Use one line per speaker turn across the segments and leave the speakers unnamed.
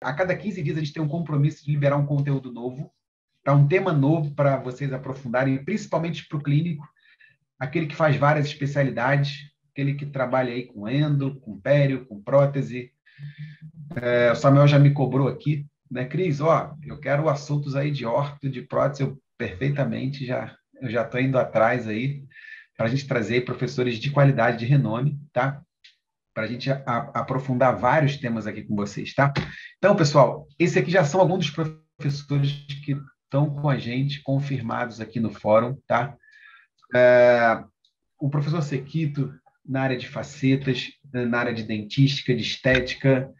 a cada 15 dias a gente tem um compromisso de liberar um conteúdo novo, tá? um tema novo para vocês aprofundarem, principalmente para o clínico, aquele que faz várias especialidades, aquele que trabalha aí com endo, com pério, com prótese. É, o Samuel já me cobrou aqui, né, Cris? Ó, eu quero assuntos aí de orto, de prótese, eu perfeitamente já eu já estou indo atrás aí para a gente trazer professores de qualidade, de renome, tá? Para a gente aprofundar vários temas aqui com vocês, tá? Então, pessoal, esse aqui já são alguns dos professores que estão com a gente, confirmados aqui no fórum, tá? É, o professor Sequito, na área de facetas, na área de dentística, de estética,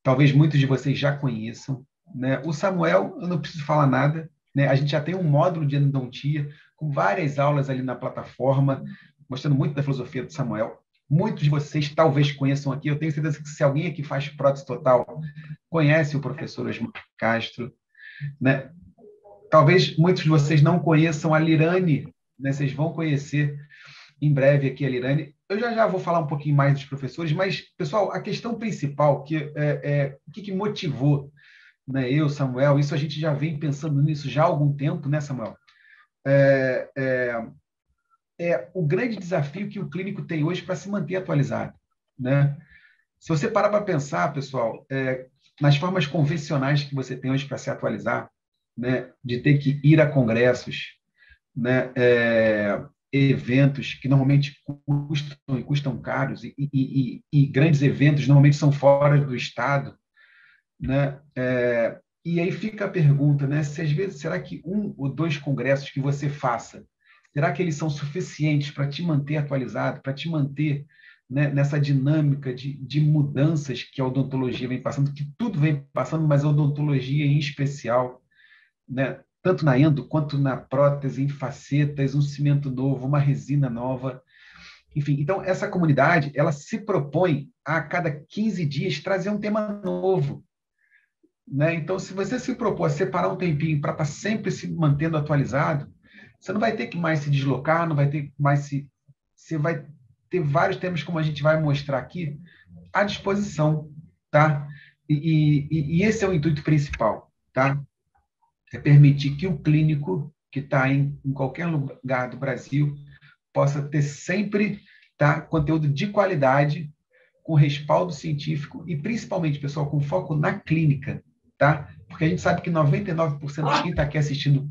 talvez muitos de vocês já conheçam. Né? O Samuel, eu não preciso falar nada, né? a gente já tem um módulo de endodontia com várias aulas ali na plataforma, mostrando muito da filosofia do Samuel. Muitos de vocês talvez conheçam aqui, eu tenho certeza que se alguém aqui faz prótese total, conhece o professor Osmar Castro. Né? Talvez muitos de vocês não conheçam a Lirane, né? vocês vão conhecer em breve aqui a Lirane. Eu já já vou falar um pouquinho mais dos professores, mas, pessoal, a questão principal, que é, é o que, que motivou né, eu, Samuel, isso a gente já vem pensando nisso já há algum tempo, né, Samuel? É, é, é o grande desafio que o clínico tem hoje para se manter atualizado, né? Se você parar para pensar, pessoal, é, nas formas convencionais que você tem hoje para se atualizar, né, de ter que ir a congressos, né, é, eventos que normalmente custam e custam caros, e, e, e, e, grandes eventos normalmente são fora do Estado, né? É, e aí fica a pergunta, né? Se às vezes, será que um ou dois congressos que você faça, será que eles são suficientes para te manter atualizado, para te manter né, nessa dinâmica de, de mudanças que a odontologia vem passando, que tudo vem passando, mas a odontologia em especial, né? tanto na endo quanto na prótese, em facetas, um cimento novo, uma resina nova. Enfim, então essa comunidade, ela se propõe a cada 15 dias trazer um tema novo. Né? Então, se você se propor a separar um tempinho para estar tá sempre se mantendo atualizado, você não vai ter que mais se deslocar, não vai ter mais se. Você vai ter vários temas, como a gente vai mostrar aqui, à disposição. Tá? E, e, e esse é o intuito principal. Tá? é permitir que o clínico que está em, em, qualquer lugar do Brasil possa ter sempre tá, conteúdo de qualidade, com respaldo científico e, principalmente, pessoal, com foco na clínica, tá? Porque a gente sabe que 99% de quem está aqui assistindo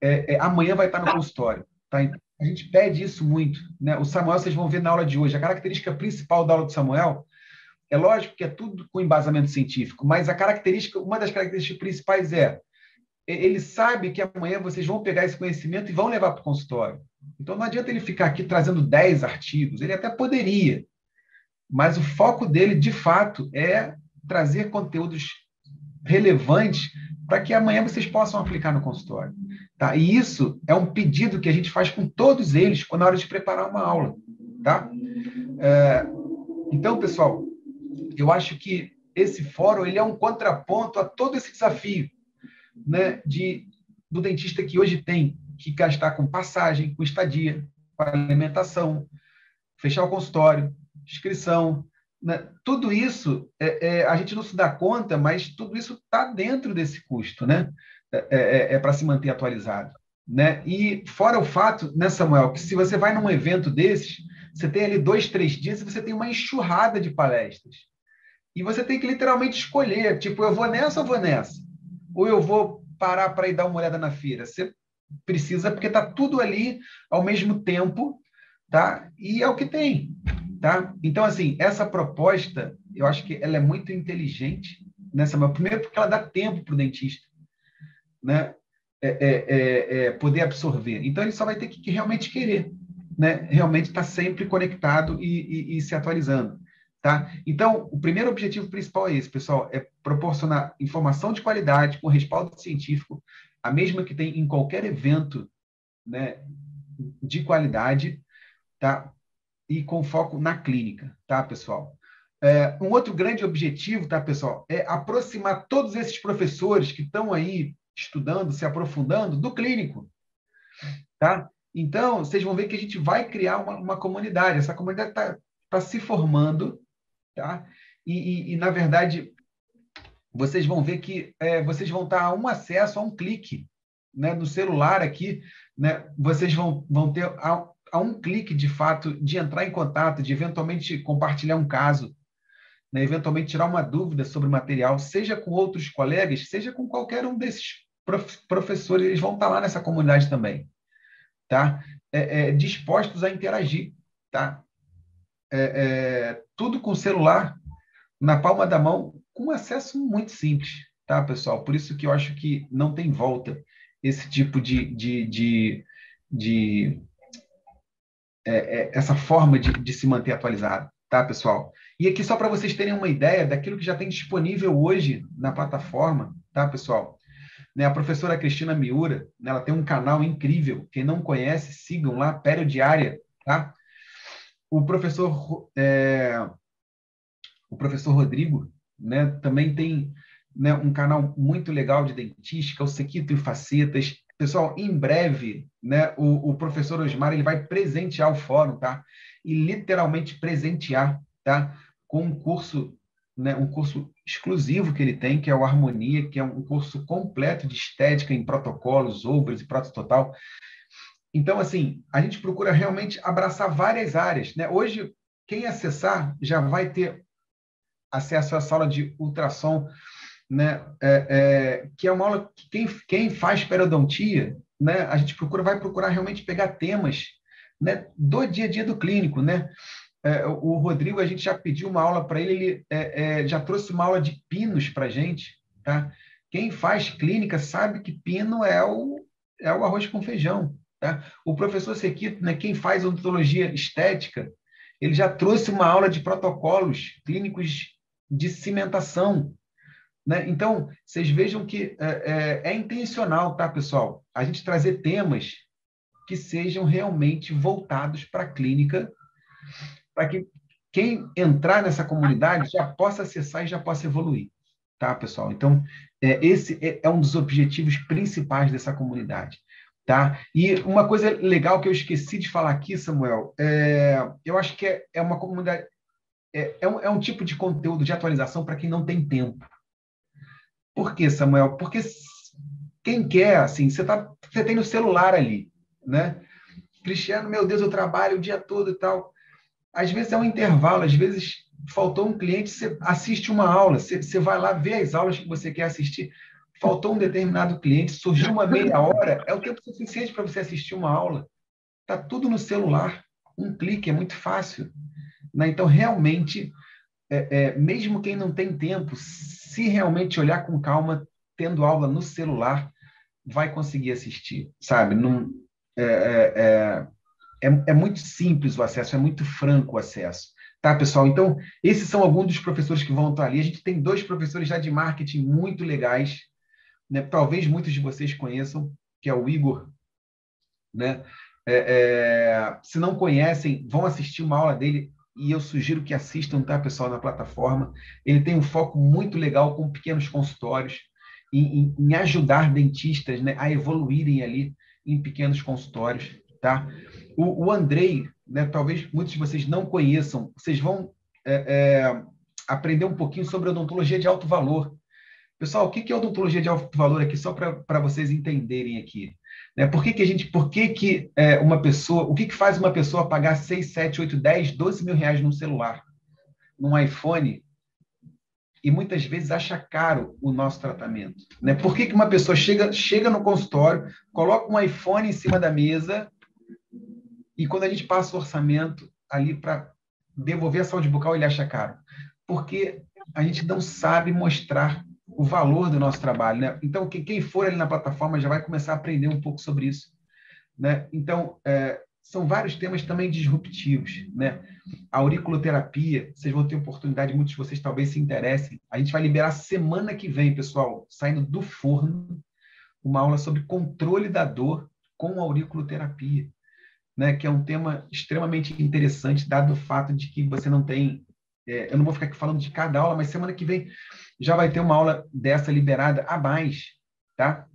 é, é, amanhã vai estar no consultório, tá? Então, a gente pede isso muito, né? O Samuel, vocês vão ver na aula de hoje, a característica principal da aula do Samuel é lógico que é tudo com embasamento científico, mas a característica, uma das características principais é ele sabe que amanhã vocês vão pegar esse conhecimento e vão levar para o consultório. Então não adianta ele ficar aqui trazendo 10 artigos, ele até poderia, mas o foco dele, de fato, é trazer conteúdos relevantes para que amanhã vocês possam aplicar no consultório. Tá? E isso é um pedido que a gente faz com todos eles na hora de preparar uma aula. Tá? É, então, pessoal, eu acho que esse fórum ele é um contraponto a todo esse desafio né, de, do dentista que hoje tem que gastar com passagem, com estadia, com alimentação, fechar o consultório, inscrição. Né? Tudo isso é, é, a gente não se dá conta, mas tudo isso está dentro desse custo, né? É, é, é, é para se manter atualizado. Né? E fora o fato, né, Samuel, que se você vai num evento desses, você tem ali dois, três dias e você tem uma enxurrada de palestras. E você tem que literalmente escolher, tipo, eu vou nessa ou vou nessa? Ou eu vou parar para ir dar uma olhada na feira? Você precisa, porque está tudo ali ao mesmo tempo, tá? E é o que tem, tá? Então, assim, essa proposta, eu acho que ela é muito inteligente, Samuel? Primeiro porque ela dá tempo para o dentista, né? É, é, é, é, poder absorver. Então, ele só vai ter que, que realmente querer, né? Realmente estar tá sempre conectado e, e, e se atualizando. Tá? Então, o primeiro objetivo principal é esse, pessoal, é proporcionar informação de qualidade com respaldo científico, a mesma que tem em qualquer evento né, de qualidade, tá? E com foco na clínica, tá, pessoal? É, um outro grande objetivo, tá, pessoal, é aproximar todos esses professores que estão aí estudando, se aprofundando, do clínico, tá? Então, vocês vão ver que a gente vai criar uma, uma comunidade. Essa comunidade está tá se formando, Tá? E, e, e, na verdade, vocês vão ver que é, vocês vão estar a um acesso, a um clique. Né? No celular aqui, né? vocês vão, vão ter a, a um clique, de fato, de entrar em contato, de eventualmente compartilhar um caso, né? eventualmente tirar uma dúvida sobre o material, seja com outros colegas, seja com qualquer um desses prof, professores, eles vão estar lá nessa comunidade também, tá? É, é, dispostos a interagir, tá? É, é tudo com celular na palma da mão, com acesso muito simples, tá, pessoal? Por isso que eu acho que não tem volta esse tipo de, de, de, de é, é, essa forma de, de se manter atualizado, tá, pessoal? E aqui só para vocês terem uma ideia daquilo que já tem disponível hoje na plataforma, tá, pessoal? Né, a professora Cristina Miura, né, ela tem um canal incrível. Quem não conhece, sigam lá, Pério Diária, tá? O professor, é, o professor Rodrigo, né, também tem né, um canal muito legal de dentística, o Sequito e Facetas. Pessoal, em breve, né, o, o professor Osmar ele vai presentear o fórum, tá? E literalmente presentear, tá? Com um curso, né, um curso exclusivo que ele tem, que é o Harmonia, que é um curso completo de estética em protocolos, obras e protototal. Então, assim, a gente procura realmente abraçar várias áreas, né? Hoje, quem acessar já vai ter acesso à sala de ultrassom né, é, é, que é uma aula que quem, quem faz periodontia, né, a gente procura, vai procurar realmente pegar temas né, do dia a dia do clínico, né? É, o Rodrigo, a gente já pediu uma aula para ele, ele é, é, já trouxe uma aula de pinos para a gente, tá? Quem faz clínica sabe que pino é o, é o arroz com feijão, tá? O professor Sequito, né, quem faz odontologia estética, ele já trouxe uma aula de protocolos clínicos de cimentação, né? Então, vocês vejam que é, é, é intencional, tá, pessoal? A gente trazer temas que sejam realmente voltados para a clínica, para que quem entrar nessa comunidade já possa acessar e já possa evoluir, tá, pessoal? Então, é, esse é, é um dos objetivos principais dessa comunidade. Tá? E uma coisa legal que eu esqueci de falar aqui, Samuel, é, eu acho que é, é uma comunidade, é, é, um, é um tipo de conteúdo de atualização para quem não tem tempo. Por que, Samuel? Porque quem quer, assim, você, tá, você tem no celular ali, né? Cristiano, meu Deus, eu trabalho o dia todo e tal. Às vezes é um intervalo, às vezes faltou um cliente, você assiste uma aula, você, você vai lá ver as aulas que você quer assistir. Faltou um determinado cliente, surgiu uma meia hora, é o tempo suficiente para você assistir uma aula. Está tudo no celular, um clique, é muito fácil. Né? Então, realmente, é, é, mesmo quem não tem tempo, se realmente olhar com calma, tendo aula no celular, vai conseguir assistir, sabe? Não, é, é, é, é, muito simples o acesso, é muito franco o acesso. Tá, pessoal? Então, esses são alguns dos professores que vão estar ali. A gente tem dois professores já de marketing muito legais, né? talvez muitos de vocês conheçam, que é o Igor. Né? É, é, se não conhecem, vão assistir uma aula dele e eu sugiro que assistam, tá, pessoal, na plataforma. Ele tem um foco muito legal com pequenos consultórios, em, em, em ajudar dentistas né, a evoluírem ali em pequenos consultórios, tá? O, o Andrei, né, talvez muitos de vocês não conheçam, vocês vão é, é, aprender um pouquinho sobre odontologia de alto valor. Pessoal, o que é odontologia de alto valor aqui, só para vocês entenderem aqui? Né? Por que, que a gente, por que, que é, uma pessoa, o que, que faz uma pessoa pagar 6, 7, 8, 10, 12 mil reais num celular, num iPhone, e muitas vezes acha caro o nosso tratamento? Né? Por que, que uma pessoa chega, chega no consultório, coloca um iPhone em cima da mesa, e quando a gente passa o orçamento ali para devolver a saúde bucal, ele acha caro? Porque a gente não sabe mostrar o valor do nosso trabalho, né? Então, quem for ali na plataforma já vai começar a aprender um pouco sobre isso, né? Então, é, são vários temas também disruptivos, né? A auriculoterapia, vocês vão ter oportunidade, muitos de vocês talvez se interessem. A gente vai liberar semana que vem, pessoal, saindo do forno, uma aula sobre controle da dor com auriculoterapia, né? Que é um tema extremamente interessante, dado o fato de que você não tem é, eu não vou ficar aqui falando de cada aula, mas semana que vem já vai ter uma aula dessa liberada a mais, tá?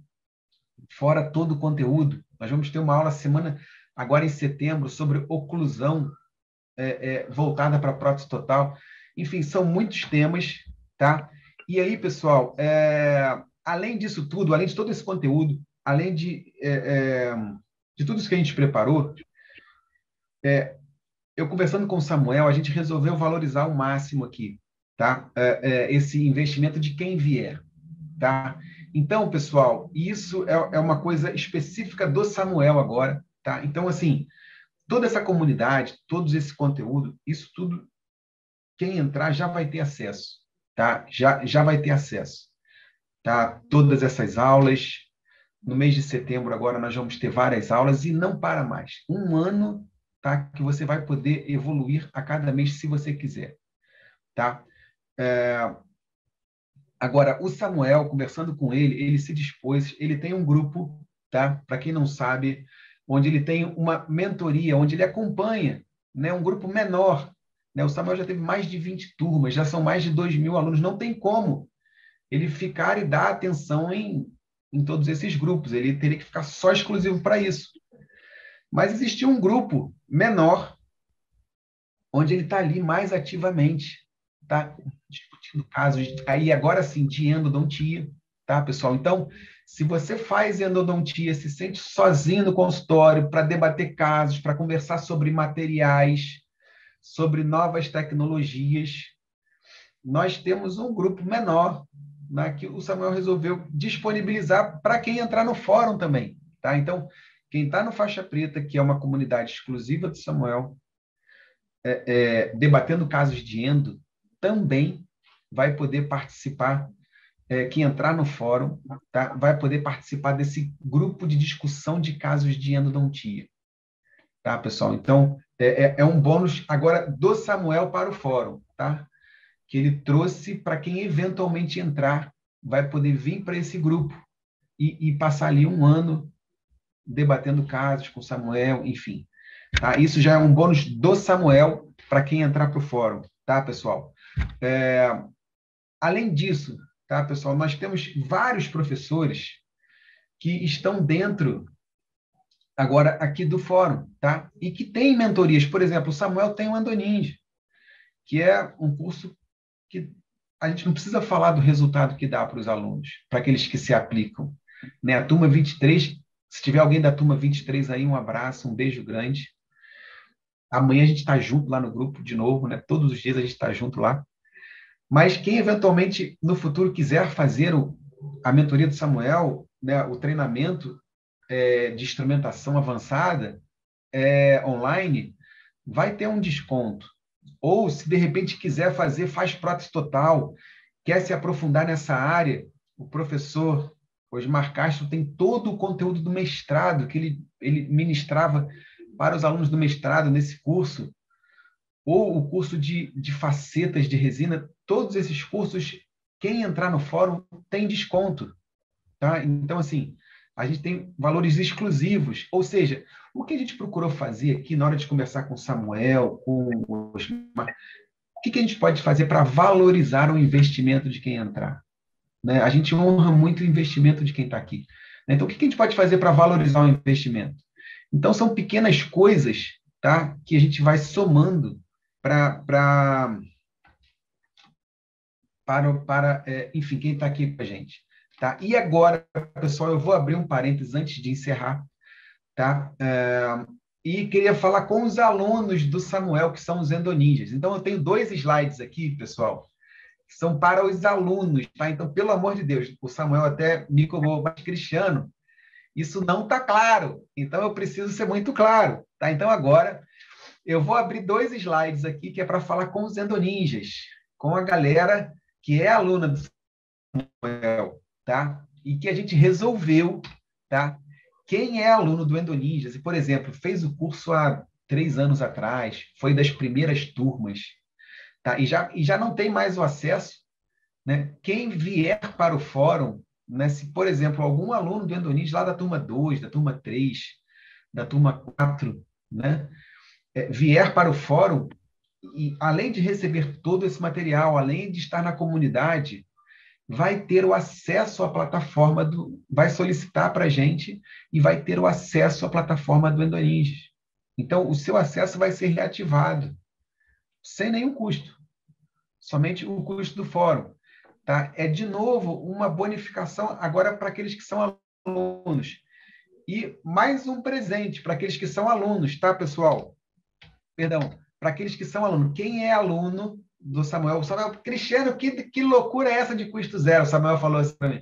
Fora todo o conteúdo. Nós vamos ter uma aula semana, agora em setembro, sobre oclusão é, é, voltada para prótese total. Enfim, são muitos temas, tá? E aí, pessoal, é, além disso tudo, além de todo esse conteúdo, além de, é, é, de tudo isso que a gente preparou, é, eu conversando com o Samuel, a gente resolveu valorizar ao máximo aqui, tá? É, é, esse investimento de quem vier, tá? Então, pessoal, isso é, é uma coisa específica do Samuel agora, tá? Então, assim, toda essa comunidade, todo esse conteúdo, isso tudo, quem entrar já vai ter acesso, tá? Já, já vai ter acesso, tá? Todas essas aulas, no mês de setembro agora nós vamos ter várias aulas e não para mais. Um ano tá? Que você vai poder evoluir a cada mês se você quiser, tá? É... Agora, o Samuel, conversando com ele, ele se dispôs, ele tem um grupo, tá? Para quem não sabe, onde ele tem uma mentoria, onde ele acompanha, né? Um grupo menor, né? O Samuel já teve mais de 20 turmas, já são mais de 2 mil alunos, não tem como ele ficar e dar atenção em, em todos esses grupos, ele teria que ficar só exclusivo para isso. Mas existia um grupo menor, onde ele está ali mais ativamente, tá? Discutindo casos, aí agora sim, de endodontia, tá, pessoal? Então, se você faz endodontia, se sente sozinho no consultório para debater casos, para conversar sobre materiais, sobre novas tecnologias, nós temos um grupo menor né, que o Samuel resolveu disponibilizar para quem entrar no fórum também. Tá? Então, quem está no Faixa Preta, que é uma comunidade exclusiva do Samuel, é, é, debatendo casos de endo, também vai poder participar. É, quem entrar no fórum tá, vai poder participar desse grupo de discussão de casos de endodontia. Tá, pessoal? Então, é, é, é um bônus agora do Samuel para o fórum, tá? Que ele trouxe para quem eventualmente entrar, vai poder vir para esse grupo e, e passar ali um ano debatendo casos com Samuel, enfim. Tá? Isso já é um bônus do Samuel para quem entrar para o fórum, tá, pessoal? É, além disso, tá, pessoal, nós temos vários professores que estão dentro agora aqui do fórum, tá? E que tem mentorias. Por exemplo, o Samuel tem o Andoninja, que é um curso que a gente não precisa falar do resultado que dá para os alunos, para aqueles que se aplicam. Né? A turma 23 se tiver alguém da turma 23 aí, um abraço, um beijo grande. Amanhã a gente está junto lá no grupo de novo, né? Todos os dias a gente está junto lá. Mas quem eventualmente no futuro quiser fazer o, a mentoria do Samuel, né, o treinamento é, de instrumentação avançada é, online, vai ter um desconto. Ou se de repente quiser fazer, faz prótese total, quer se aprofundar nessa área, o professor Osmar Castro tem todo o conteúdo do mestrado que ele, ele ministrava para os alunos do mestrado nesse curso, ou o curso de, de facetas de resina, todos esses cursos, quem entrar no fórum tem desconto. Tá? Então, assim, a gente tem valores exclusivos. Ou seja, o que a gente procurou fazer aqui na hora de conversar com Samuel, com o Osmar, o que, que a gente pode fazer para valorizar o investimento de quem entrar? Né? A gente honra muito o investimento de quem está aqui. Né? Então, o que a gente pode fazer para valorizar o investimento? Então, são pequenas coisas tá? que a gente vai somando para, para, para, é, enfim, quem está aqui com a gente. Tá? E agora, pessoal, eu vou abrir um parênteses antes de encerrar. Tá? É, e queria falar com os alunos do Samuel, que são os endoninjas. Então, eu tenho dois slides aqui, pessoal, são para os alunos, tá? Então, pelo amor de Deus, o Samuel até me cobrou, mas Cristiano, isso não está claro. Então, eu preciso ser muito claro, tá? Então, agora, eu vou abrir dois slides aqui, que é para falar com os endoninjas, com a galera que é aluna do Samuel, tá? E que a gente resolveu, tá? Quem é aluno do Endoninjas e, por exemplo, fez o curso há três anos atrás, foi das primeiras turmas, tá? e, já, e já não tem mais o acesso, né? quem vier para o fórum, né? se, por exemplo, algum aluno do Endonis, lá da turma 2, da turma 3, da turma 4, né? É, vier para o fórum, e além de receber todo esse material, além de estar na comunidade, vai ter o acesso à plataforma do, vai solicitar para a gente e vai ter o acesso à plataforma do Endoninja. Então, o seu acesso vai ser reativado sem nenhum custo. Somente o custo do fórum. tá? É de novo uma bonificação agora para aqueles que são alunos. E mais um presente para aqueles que são alunos, tá, pessoal? Perdão, para aqueles que são alunos. Quem é aluno do Samuel? Samuel, Cristiano, que, que loucura é essa de custo zero? Samuel falou assim para mim.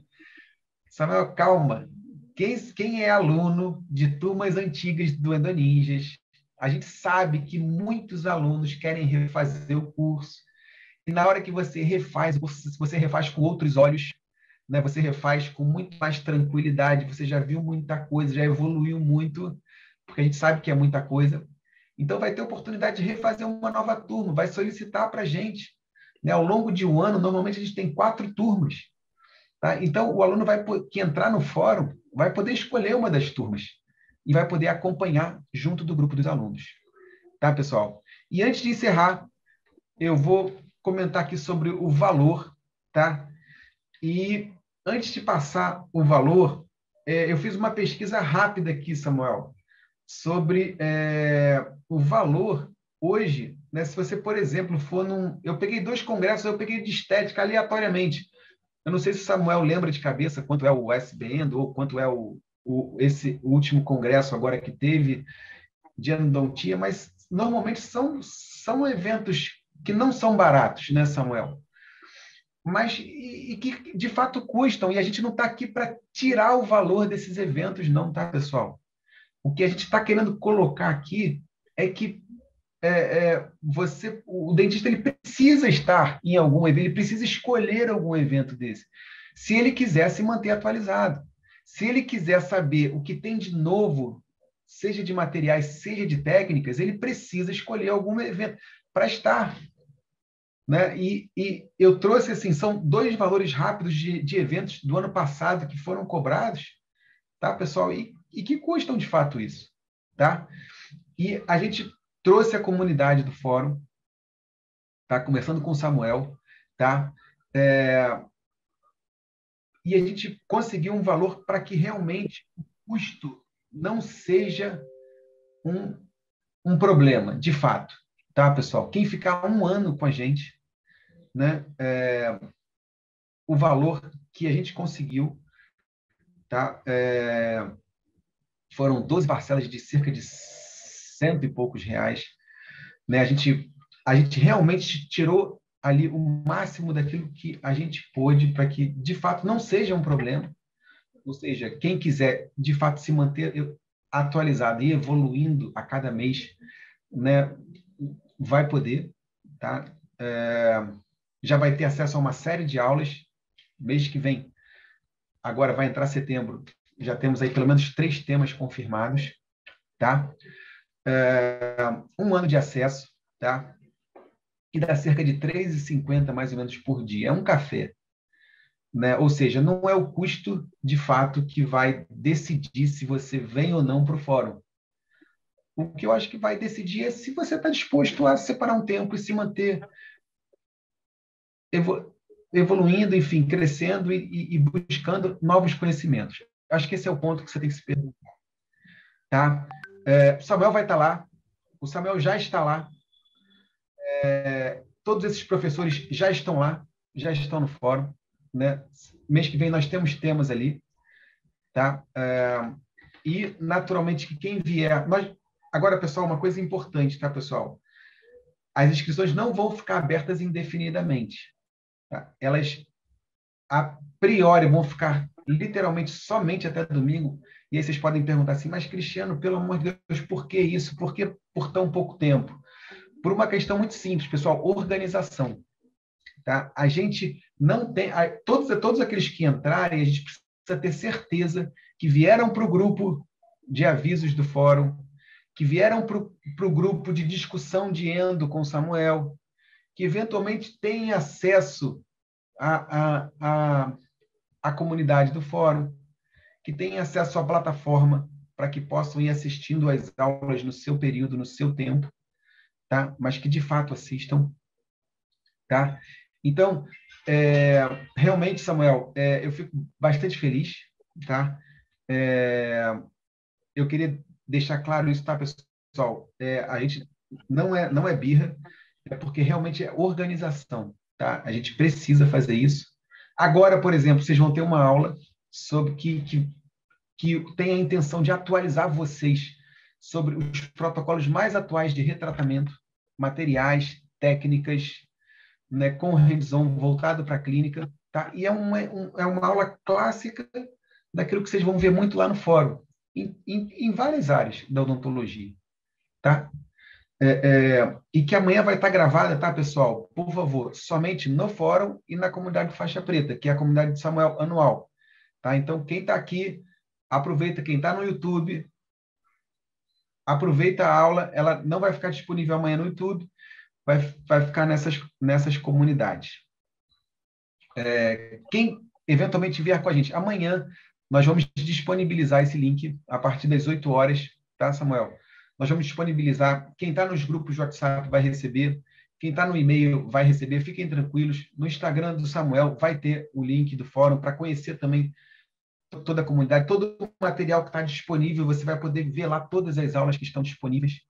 Samuel, calma. Quem, quem é aluno de turmas antigas do Endo Ninjas, a gente sabe que muitos alunos querem refazer o curso. E na hora que você refaz, você refaz com outros olhos, né? Você refaz com muito mais tranquilidade, você já viu muita coisa, já evoluiu muito, porque a gente sabe que é muita coisa. Então vai ter oportunidade de refazer uma nova turma, vai solicitar para a gente. Né? Ao longo de um ano, normalmente a gente tem quatro turmas. Tá? Então o aluno vai que entrar no fórum vai poder escolher uma das turmas e vai poder acompanhar junto do grupo dos alunos. Tá, pessoal? E antes de encerrar, eu vou comentar aqui sobre o valor, tá? E antes de passar o valor, é, eu fiz uma pesquisa rápida aqui, Samuel, sobre é, o valor hoje. Né, se você, por exemplo, for num. Eu peguei dois congressos, eu peguei de estética aleatoriamente. Eu não sei se o Samuel lembra de cabeça quanto é o SBN ou quanto é o, o, esse último congresso agora que teve de endodontia, mas normalmente são, são eventos que não são baratos, né, Samuel? mas e, e, que de fato custam. E a gente não está aqui para tirar o valor desses eventos, não, tá, pessoal? O que a gente está querendo colocar aqui é que é, é, você, o dentista ele precisa estar em algum evento, ele precisa escolher algum evento desse, se ele quiser se manter atualizado. Se ele quiser saber o que tem de novo, seja de materiais, seja de técnicas, ele precisa escolher algum evento para estar. Né? E, e, eu trouxe, assim, são dois valores rápidos de, de, eventos do ano passado que foram cobrados, tá, pessoal? E, e que custam, de fato, isso, tá? E a gente trouxe a comunidade do fórum, tá? Conversando com o Samuel, tá? É, e a gente conseguiu um valor para que realmente o custo não seja um, um problema, de fato, tá, pessoal? Quem ficar um ano com a gente, né, é, o valor que a gente conseguiu, tá? É, foram 12 parcelas de cerca de cento e poucos reais, né? A gente a gente realmente tirou ali o máximo daquilo que a gente pôde para que de fato não seja um problema. Ou seja, quem quiser de fato se manter atualizado e evoluindo a cada mês, né, vai poder, tá? É, já vai ter acesso a uma série de aulas mês que vem. Agora vai entrar setembro. Já temos aí pelo menos três temas confirmados, tá? É, um ano de acesso, tá? E dá cerca de R$ 3,50 mais ou menos por dia. É um café. Né? Ou seja, não é o custo de fato que vai decidir se você vem ou não para o fórum. O que eu acho que vai decidir é se você está disposto a separar um tempo e se manter evoluindo, enfim, crescendo e, e, buscando novos conhecimentos. Acho que esse é o ponto que você tem que se perguntar. Tá? É, o Samuel vai estar lá, o Samuel já está lá, é, todos esses professores já estão lá, já estão no fórum. Né? Mês que vem nós temos temas ali. Tá? É, e, naturalmente, que quem vier. Nós, agora, pessoal, uma coisa importante, tá, pessoal? As inscrições não vão ficar abertas indefinidamente. Tá? Elas, a priori, vão ficar literalmente somente até domingo. E aí vocês podem perguntar assim, mas Cristiano, pelo amor de Deus, por que isso? Por que por tão pouco tempo? Por uma questão muito simples, pessoal, organização. Tá? A gente não tem. Todos, todos aqueles que entrarem, a gente precisa ter certeza que vieram para o grupo de avisos do fórum, que vieram para o grupo de discussão de Endo com Samuel, que eventualmente têm acesso à, à, à, à comunidade do fórum, que têm acesso à plataforma para que possam ir assistindo às aulas no seu período, no seu tempo, tá? Mas que de fato assistam, tá? Então, é, realmente, Samuel, é, eu fico bastante feliz, tá? É, eu queria deixar claro isso, tá, pessoal? É, a gente não é não é birra, é porque realmente é organização, tá? A gente precisa fazer isso, Agora, por exemplo, vocês vão ter uma aula sobre que, que, que tem a intenção de atualizar vocês sobre os protocolos mais atuais de retratamento, materiais, técnicas, né, com hands-on voltado para a clínica. Tá? E é uma, é uma aula clássica daquilo que vocês vão ver muito lá no fórum, em, em, em várias áreas da odontologia. Tá? É, é, e que amanhã vai estar gravada, tá, pessoal? Por favor, somente no fórum e na comunidade Faixa Preta, que é a comunidade de Samuel anual. Tá? Então, quem está aqui, aproveita. Quem está no YouTube, aproveita a aula. Ela não vai ficar disponível amanhã no YouTube, vai, vai ficar nessas, nessas comunidades. É, quem eventualmente vier com a gente, amanhã nós vamos disponibilizar esse link a partir das 8 horas, tá, Samuel? Nós vamos disponibilizar. Quem está nos grupos de WhatsApp vai receber. Quem está no e-mail vai receber. Fiquem tranquilos. No Instagram do Samuel vai ter o link do fórum para conhecer também toda a comunidade, todo o material que está disponível. Você vai poder ver lá todas as aulas que estão disponíveis.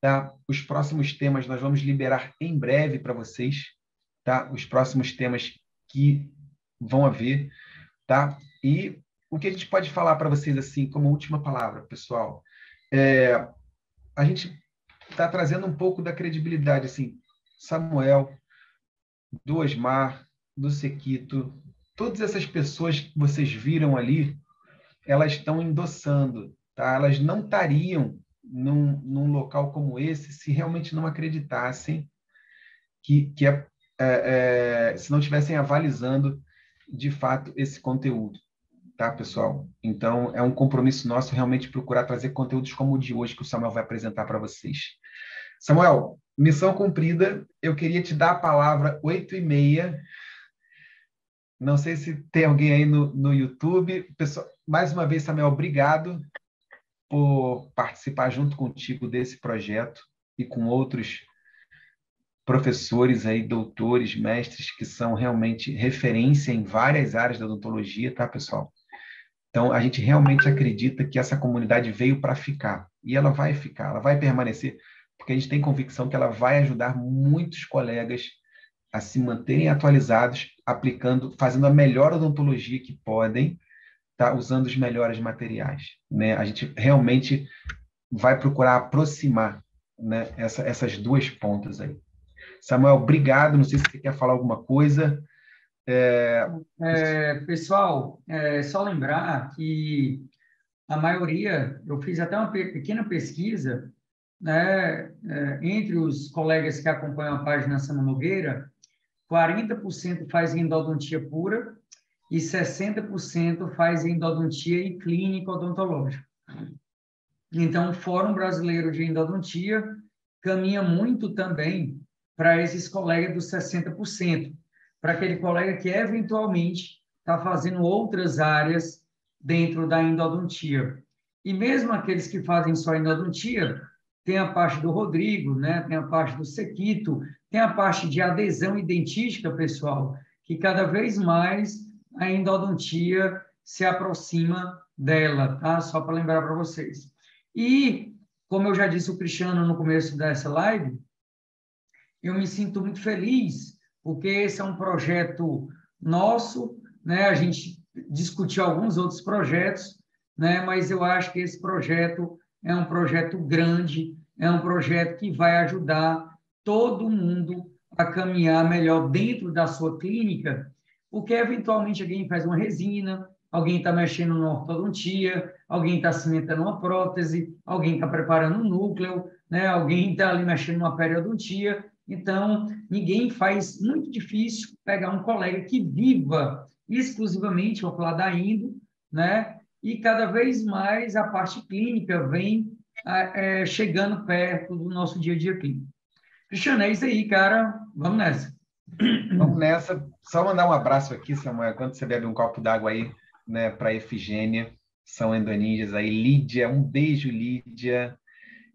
Tá? Os próximos temas nós vamos liberar em breve para vocês. Tá? Os próximos temas que vão haver. Tá? E o que a gente pode falar para vocês assim, como última palavra, pessoal? é, a gente está trazendo um pouco da credibilidade, assim, Samuel, do Osmar, do Sequito, todas essas pessoas que vocês viram ali, elas estão endossando, tá? Elas não estariam num, num local como esse se realmente não acreditassem que, que é, é, é, se não estivessem avalizando de fato esse conteúdo tá, pessoal? Então, é um compromisso nosso realmente procurar trazer conteúdos como o de hoje que o Samuel vai apresentar para vocês. Samuel, missão cumprida. Eu queria te dar a palavra oito e meia. Não sei se tem alguém aí no, no YouTube. Pessoal, mais uma vez, Samuel, obrigado por participar junto contigo desse projeto e com outros professores aí, doutores, mestres que são realmente referência em várias áreas da odontologia, tá, pessoal? Então, a gente realmente acredita que essa comunidade veio para ficar. E ela vai ficar, ela vai permanecer, porque a gente tem convicção que ela vai ajudar muitos colegas a se manterem atualizados, aplicando, fazendo a melhor odontologia que podem, tá? usando os melhores materiais. Né? A gente realmente vai procurar aproximar né? Essa, essas duas pontas aí. Samuel, obrigado. Não sei se você quer falar alguma coisa.
É... É, pessoal, é só lembrar que a maioria, eu fiz até uma pequena pesquisa, né, é, entre os colegas que acompanham a página Sama Nogueira, 40% faz endodontia pura e 60% faz endodontia e clínica odontológica. Então, o Fórum Brasileiro de Endodontia caminha muito também para esses colegas dos 60% para aquele colega que eventualmente está fazendo outras áreas dentro da endodontia. E mesmo aqueles que fazem só endodontia, tem a parte do Rodrigo, né? tem a parte do Sequito, tem a parte de adesão identística, pessoal, que cada vez mais a endodontia se aproxima dela, tá? Só para lembrar para vocês. E, como eu já disse o Cristiano no começo dessa live, eu me sinto muito feliz porque esse é um projeto nosso, né? A gente discutiu alguns outros projetos, né? Mas eu acho que esse projeto é um projeto grande, é um projeto que vai ajudar todo mundo a caminhar melhor dentro da sua clínica, porque eventualmente alguém faz uma resina, alguém está mexendo na ortodontia, alguém está cimentando uma prótese, alguém está preparando um núcleo, né? alguém está ali mexendo numa periodontia, então, ninguém faz muito difícil pegar um colega que viva exclusivamente, vou falar da Indo, né? E cada vez mais a parte clínica vem é, chegando perto do nosso dia a dia clínico. Cristiano, é isso aí, cara. Vamos nessa.
Vamos nessa. Só mandar um abraço aqui, Samuel, quando você bebe um copo d'água aí, né, para Efigênia, São Endoninhas aí. Lídia, um beijo, Lídia.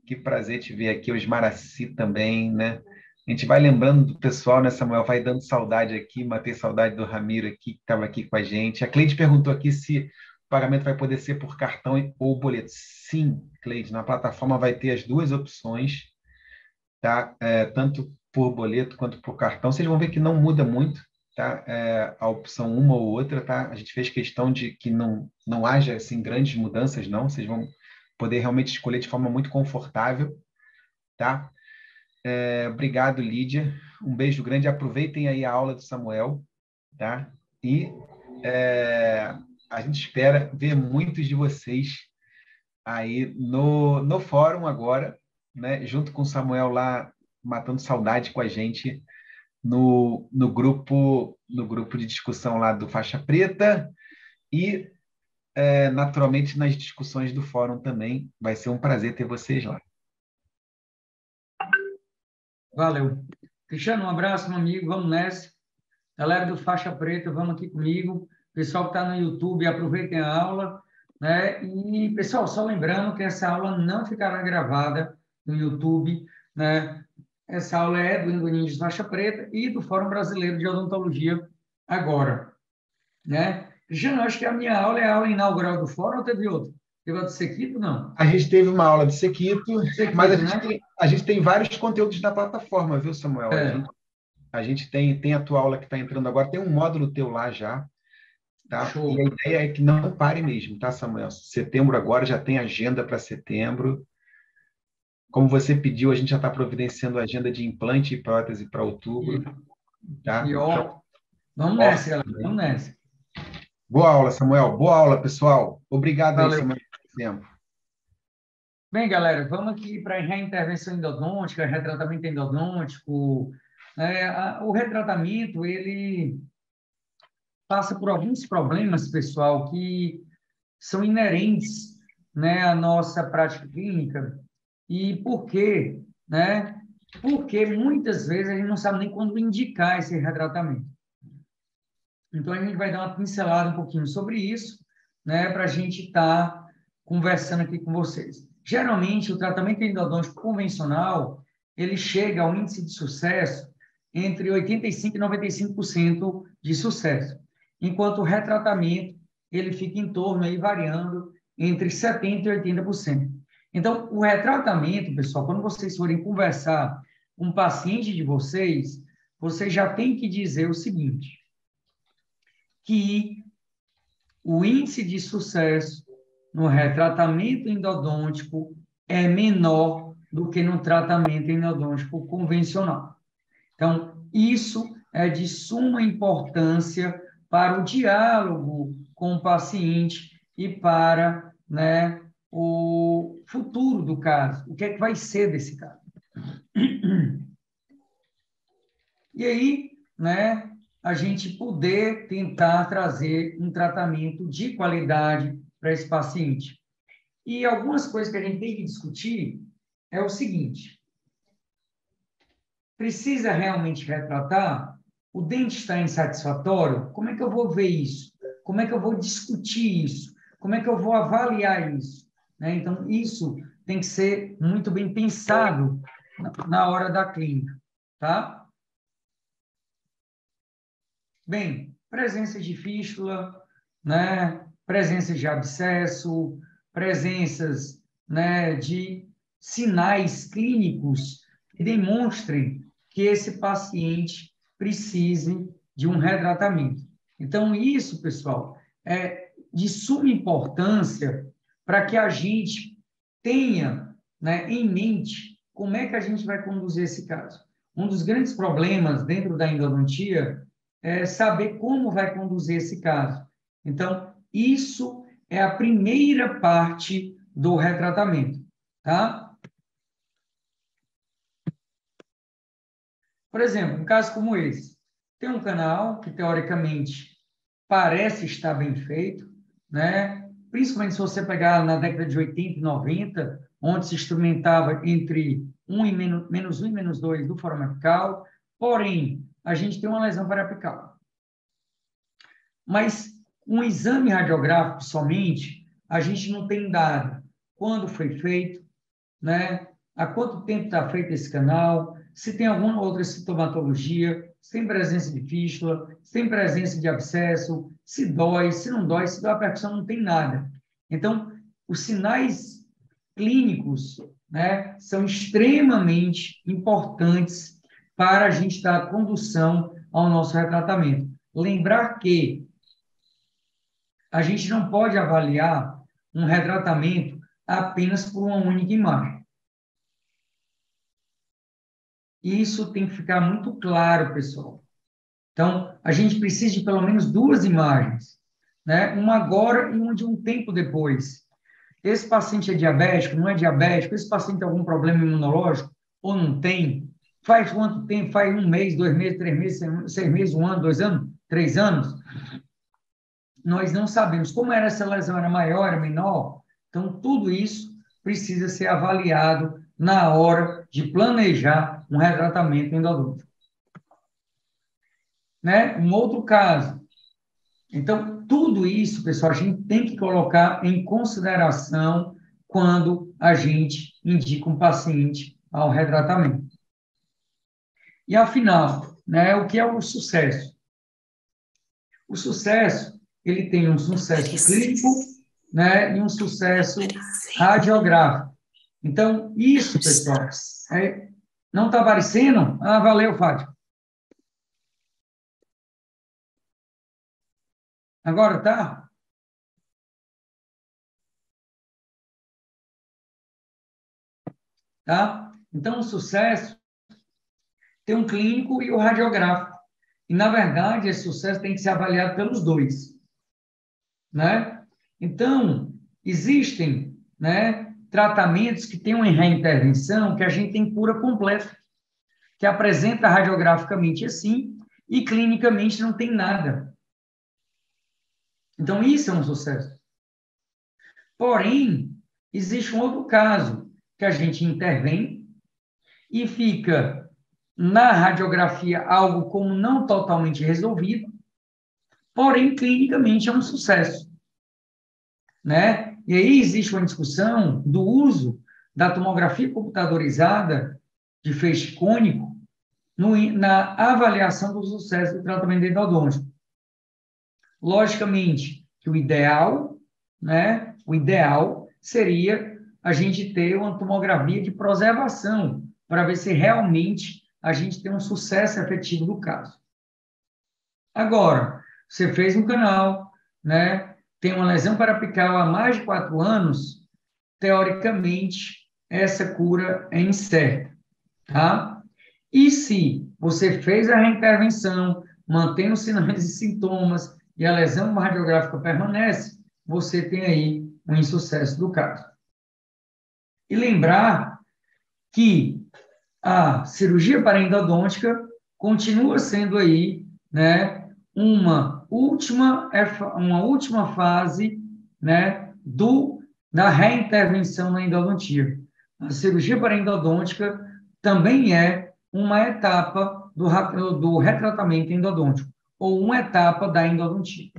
Que prazer te ver aqui. Os Maraci também, né? A gente vai lembrando do pessoal, né, Samuel? Vai dando saudade aqui, matei saudade do Ramiro aqui, que estava aqui com a gente. A Cleide perguntou aqui se o pagamento vai poder ser por cartão ou boleto. Sim, Cleide, na plataforma vai ter as duas opções, tá? É, tanto por boleto quanto por cartão. Vocês vão ver que não muda muito, tá? É, a opção uma ou outra, tá? A gente fez questão de que não, não haja, assim, grandes mudanças, não. Vocês vão poder realmente escolher de forma muito confortável, tá? É, obrigado, Lídia. Um beijo grande. Aproveitem aí a aula do Samuel, tá? E é, a gente espera ver muitos de vocês aí no, no fórum agora, né? Junto com o Samuel lá matando saudade com a gente no, no grupo no grupo de discussão lá do Faixa Preta e é, naturalmente nas discussões do fórum também. Vai ser um prazer ter vocês lá.
Valeu. Cristiano, um abraço, meu amigo. Vamos nessa. Galera do Faixa Preta, vamos aqui comigo. Pessoal que está no YouTube, aproveitem a aula. Né? E, pessoal, só lembrando que essa aula não ficará gravada no YouTube. Né? Essa aula é do Indoninhos Faixa Preta e do Fórum Brasileiro de Odontologia agora. Né? Cristiano, acho que a minha aula é a aula inaugural do Fórum ou teve outra? Teve a do Sequito, não?
A gente teve uma aula de Sequito, Sequito mas a gente, né? tem, a gente, tem, vários conteúdos na plataforma, viu, Samuel? É. A, gente, a, gente, tem, tem a tua aula que está entrando agora, tem um módulo teu lá já. Tá? Show. E a ideia é que não pare mesmo, tá, Samuel? Setembro agora já tem agenda para setembro. Como você pediu, a gente já está providenciando a agenda de implante e prótese para outubro. Tá?
E ó, então, vamos nessa, galera. Vamos nessa.
Boa aula, Samuel. Boa aula, pessoal. Obrigado Valeu. aí, Samuel, pelo tempo.
Bem, galera, vamos aqui para a reintervenção endodôntica, retratamento endodôntico. É, a, o retratamento, ele passa por alguns problemas, pessoal, que são inerentes né, à nossa prática clínica. E por quê? Né? Porque muitas vezes a gente não sabe nem quando indicar esse retratamento. Então, a gente vai dar uma pincelada um pouquinho sobre isso, né, para a gente estar tá conversando aqui com vocês. Geralmente, o tratamento endodôntico convencional, ele chega ao índice de sucesso entre 85% e 95% de sucesso, enquanto o retratamento, ele fica em torno, aí, variando entre 70% e 80%. Então, o retratamento, pessoal, quando vocês forem conversar com um paciente de vocês, vocês já têm que dizer o seguinte, que o índice de sucesso no retratamento endodôntico é menor do que no tratamento endodôntico convencional. Então, isso é de suma importância para o diálogo com o paciente e para né, o futuro do caso. O que é que vai ser desse caso? E aí, né, a gente poder tentar trazer um tratamento de qualidade para esse paciente. E algumas coisas que a gente tem que discutir é o seguinte: precisa realmente retratar? O dente está insatisfatório? Como é que eu vou ver isso? Como é que eu vou discutir isso? Como é que eu vou avaliar isso? Né? Então, isso tem que ser muito bem pensado na hora da clínica, tá? Bem, presença de fístula, né? presença de abscesso, presenças né, de sinais clínicos que demonstrem que esse paciente precise de um retratamento. Então, isso, pessoal, é de suma importância para que a gente tenha né, em mente como é que a gente vai conduzir esse caso. Um dos grandes problemas dentro da endodontia é, saber como vai conduzir esse caso. Então, isso é a primeira parte do retratamento, tá? Por exemplo, um caso como esse, tem um canal que teoricamente parece estar bem feito, né? Principalmente se você pegar na década de 80 e 90, onde se instrumentava entre 1 e menos, menos 1 e menos 2 do fórum apical, porém, a gente tem uma lesão parapical. Mas um exame radiográfico somente, a gente não tem dado quando foi feito, né? há quanto tempo está feito esse canal, se tem alguma outra sintomatologia, se tem presença de fístula, se tem presença de abscesso, se dói, se não dói, se dói a percussão, não tem nada. Então, os sinais clínicos né, são extremamente importantes para a gente dar condução ao nosso retratamento. Lembrar que a gente não pode avaliar um retratamento apenas por uma única imagem. Isso tem que ficar muito claro, pessoal. Então, a gente precisa de pelo menos duas imagens, né? Uma agora e uma de um tempo depois. Esse paciente é diabético, não é diabético? Esse paciente tem algum problema imunológico ou não tem? Faz quanto tempo? Faz um mês, dois meses, três meses, seis meses, um ano, dois anos, três anos? Nós não sabemos como era essa lesão, era maior, era menor? Então, tudo isso precisa ser avaliado na hora de planejar um retratamento endodôntico. Né? Um outro caso. Então, tudo isso, pessoal, a gente tem que colocar em consideração quando a gente indica um paciente ao retratamento. E, afinal, né, o que é o sucesso? O sucesso, ele tem um sucesso clínico né, e um sucesso radiográfico. Então, isso, pessoal, é, não está aparecendo? Ah, valeu, Fátima. Agora tá? Tá? Então, o sucesso tem um clínico e o radiográfico. E, na verdade, esse sucesso tem que ser avaliado pelos dois. Né? Então, existem né, tratamentos que têm uma reintervenção que a gente tem cura completa, que apresenta radiograficamente assim e clinicamente não tem nada. Então, isso é um sucesso. Porém, existe um outro caso, que a gente intervém e fica na radiografia algo como não totalmente resolvido, porém, clinicamente é um sucesso. Né? E aí existe uma discussão do uso da tomografia computadorizada de feixe cônico no, na avaliação do sucesso do tratamento endodôntico. Logicamente que o ideal, né, o ideal seria a gente ter uma tomografia de preservação para ver se realmente a gente tem um sucesso efetivo do caso. Agora, você fez um canal, né, tem uma lesão parapical há mais de quatro anos, teoricamente, essa cura é incerta, tá? E se você fez a reintervenção, mantendo sinais e sintomas, e a lesão radiográfica permanece, você tem aí um insucesso do caso. E lembrar que a cirurgia paraendodôntica continua sendo aí, né, uma última, uma última fase né, do, da reintervenção na endodontia. A cirurgia paraendodôntica também é uma etapa do, do retratamento endodôntico, ou uma etapa da endodontia.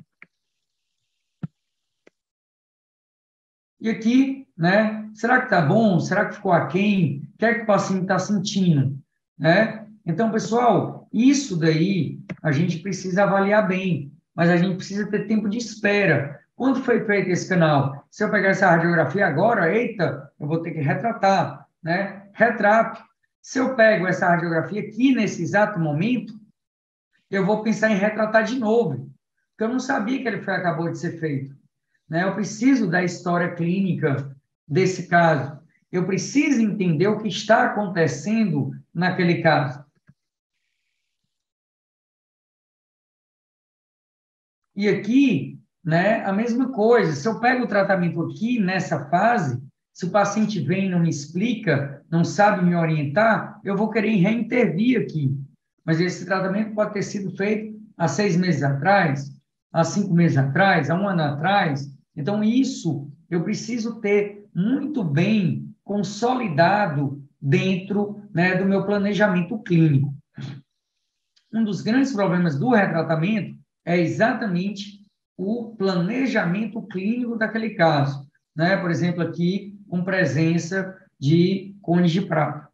E aqui, né, será que está bom? Será que ficou aquém? O que é que o paciente está sentindo? Né? Então, pessoal, isso daí a gente precisa avaliar bem mas a gente precisa ter tempo de espera. Quando foi feito esse canal? Se eu pegar essa radiografia agora, eita, eu vou ter que retratar, né? Retrato. Se eu pego essa radiografia aqui nesse exato momento, eu vou pensar em retratar de novo, porque eu não sabia que ele foi, acabou de ser feito. Né? Eu preciso da história clínica desse caso. Eu preciso entender o que está acontecendo naquele caso. E aqui, né, a mesma coisa. Se eu pego o tratamento aqui, nessa fase, se o paciente vem e não me explica, não sabe me orientar, eu vou querer reintervir aqui. Mas esse tratamento pode ter sido feito há seis meses atrás, há cinco meses atrás, há um ano atrás. Então, isso eu preciso ter muito bem consolidado dentro né, do meu planejamento clínico. Um dos grandes problemas do retratamento é exatamente o planejamento clínico daquele caso. Né? Por exemplo, aqui, com presença de cones de prata.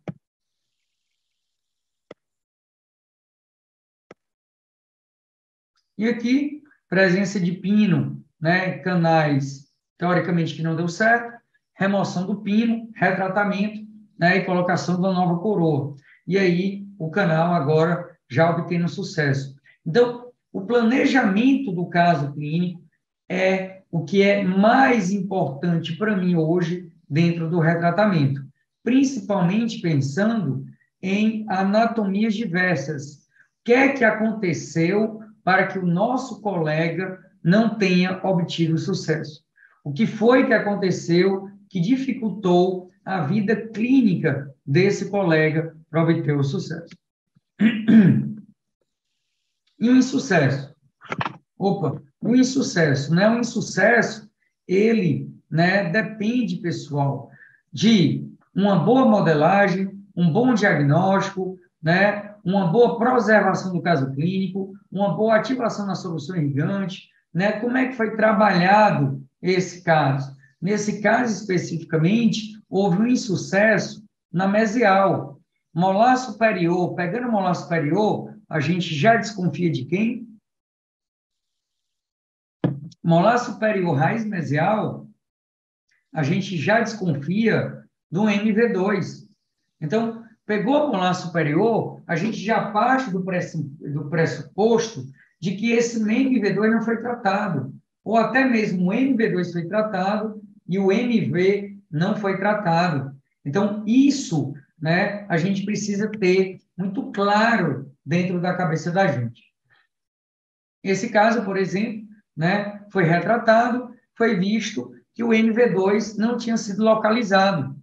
E aqui, presença de pino, né? canais, teoricamente, que não deu certo, remoção do pino, retratamento né? e colocação da nova coroa. E aí, o canal agora já obtendo sucesso. Então, o planejamento do caso clínico é o que é mais importante para mim hoje dentro do retratamento, principalmente pensando em anatomias diversas. O que é que aconteceu para que o nosso colega não tenha obtido sucesso? O que foi que aconteceu que dificultou a vida clínica desse colega para obter o sucesso? Insucesso? Opa, o insucesso, né? O insucesso, ele, né, depende, pessoal, de uma boa modelagem, um bom diagnóstico, né, uma boa preservação do caso clínico, uma boa ativação na solução irrigante, né? Como é que foi trabalhado esse caso? Nesse caso especificamente, houve um insucesso na mesial. Molar superior, pegando molar superior, a gente já desconfia de quem? Molar superior raiz mesial, a gente já desconfia do MV2. Então, pegou a molar superior, a gente já parte do, do pressuposto de que esse MV2 não foi tratado. Ou até mesmo o MV2 foi tratado e o MV não foi tratado. Então, isso né, a gente precisa ter muito claro dentro da cabeça da gente. Esse caso, por exemplo, né, foi retratado, foi visto que o NV2 não tinha sido localizado.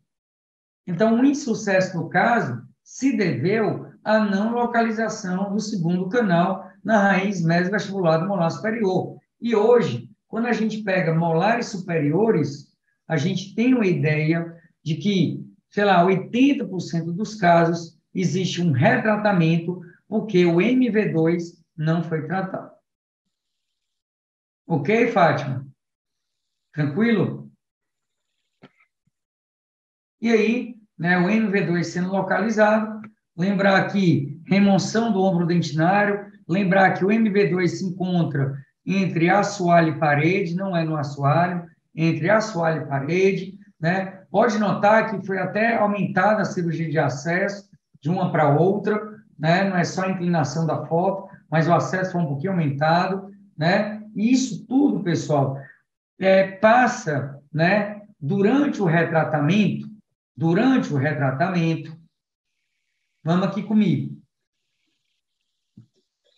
Então, o insucesso do caso se deveu à não localização do segundo canal na raiz mesovestibular do molar superior. E hoje, quando a gente pega molares superiores, a gente tem uma ideia de que, sei lá, 80% dos casos existe um retratamento porque o MV2 não foi tratado. Ok, Fátima? Tranquilo? E aí, né, o MV2 sendo localizado, lembrar aqui, remoção do ombro dentinário, lembrar que o MV2 se encontra entre assoalho e parede, não é no assoalho, entre assoalho e parede, né? Pode notar que foi até aumentada a cirurgia de acesso de uma para outra, né? não é só a inclinação da foto, mas o acesso foi um pouquinho aumentado, né? E isso tudo, pessoal, é, passa, né? Durante o retratamento, durante o retratamento, vamos aqui comigo.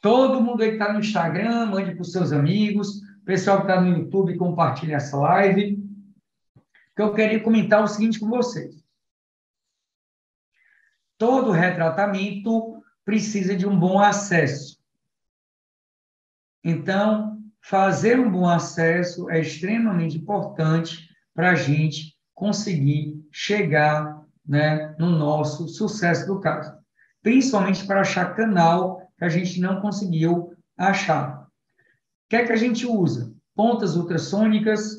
Todo mundo aí que está no Instagram, mande para os seus amigos. Pessoal que está no YouTube, compartilhe essa live. Que eu queria comentar o seguinte com vocês. Todo retratamento precisa de um bom acesso. Então, fazer um bom acesso é extremamente importante para a gente conseguir chegar né, no nosso sucesso do caso. Principalmente para achar canal que a gente não conseguiu achar. O que é que a gente usa? Pontas ultrassônicas,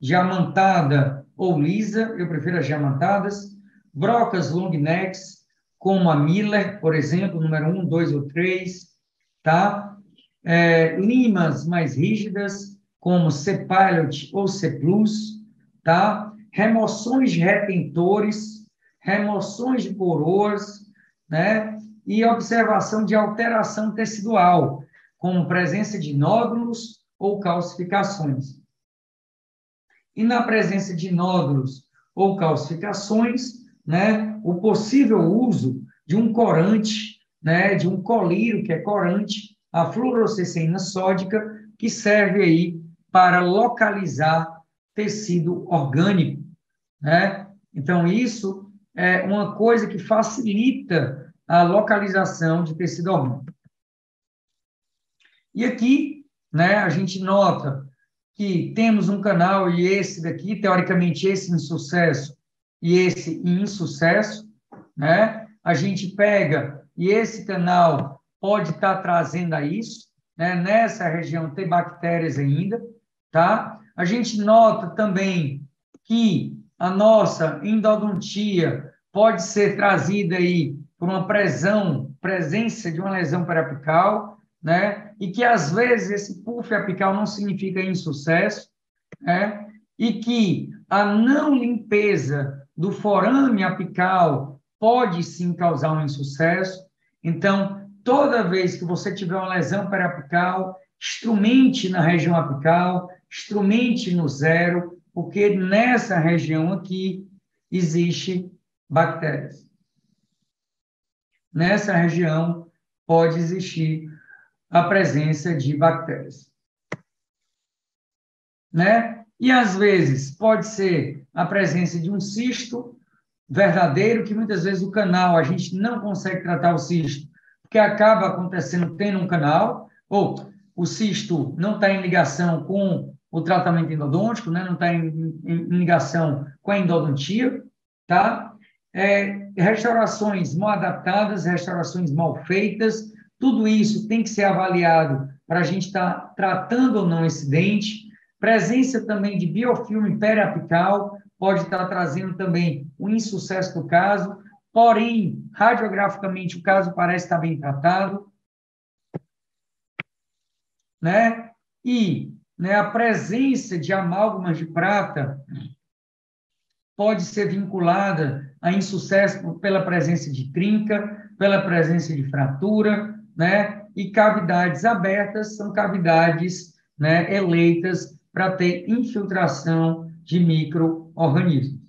diamantada ou lisa, eu prefiro as diamantadas, brocas long necks, como a Miller, por exemplo, número 1, 2 ou 3, tá? É, limas mais rígidas, como C-Pilot ou C-Plus, tá? Remoções de retentores, remoções de coroas, né? E observação de alteração tecidual, como presença de nódulos ou calcificações. E na presença de nódulos ou calcificações, né, o possível uso de um corante, né, de um colírio que é corante, a fluoroceceína sódica, que serve aí para localizar tecido orgânico, né? Então isso é uma coisa que facilita a localização de tecido orgânico. E aqui, né, a gente nota que temos um canal e esse daqui, teoricamente esse em sucesso, e esse insucesso, né? A gente pega e esse canal pode estar tá trazendo a isso, né? Nessa região tem bactérias ainda, tá? A gente nota também que a nossa endodontia pode ser trazida aí por uma presão, presença de uma lesão periapical, né? E que às vezes esse puff apical não significa insucesso, né? E que a não limpeza do forame apical pode sim causar um insucesso. Então, toda vez que você tiver uma lesão periapical, instrumente na região apical, instrumente no zero, porque nessa região aqui existe bactérias. Nessa região pode existir a presença de bactérias. Né? E às vezes pode ser a presença de um cisto verdadeiro, que muitas vezes o canal a gente não consegue tratar o cisto, porque acaba acontecendo tendo um canal, ou o cisto não está em ligação com o tratamento endodôntico, né? não está em, em, ligação com a endodontia, tá? É, restaurações mal adaptadas, restaurações mal feitas, tudo isso tem que ser avaliado para a gente estar tá tratando ou não esse dente. Presença também de biofilme periapical pode estar tá trazendo também o insucesso do caso, porém, radiograficamente, o caso parece estar bem tratado. Né? E né, a presença de amálgamas de prata pode ser vinculada a insucesso pela presença de trinca, pela presença de fratura, né? E cavidades abertas são cavidades né, eleitas para ter infiltração de micro-organismos.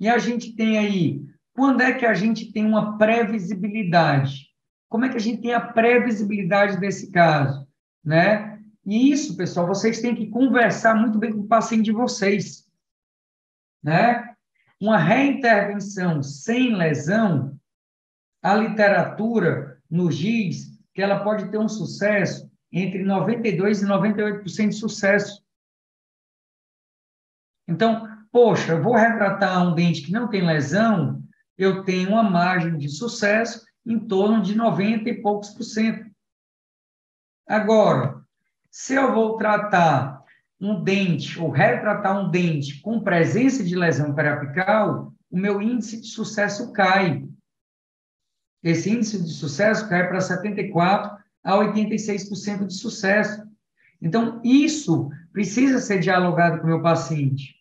E a gente tem aí, quando é que a gente tem uma previsibilidade? Como é que a gente tem a previsibilidade desse caso? Né? E isso, pessoal, vocês têm que conversar muito bem com o paciente de vocês. Né? Uma reintervenção sem lesão, a literatura nos diz que ela pode ter um sucesso entre 92% e 98% de sucesso. Então, poxa, eu vou retratar um dente que não tem lesão, eu tenho uma margem de sucesso em torno de 90 e poucos por cento. Agora, se eu vou tratar um dente ou retratar um dente com presença de lesão periapical, o meu índice de sucesso cai. Esse índice de sucesso cai para 74 a 86% de sucesso. Então, isso precisa ser dialogado com o meu paciente.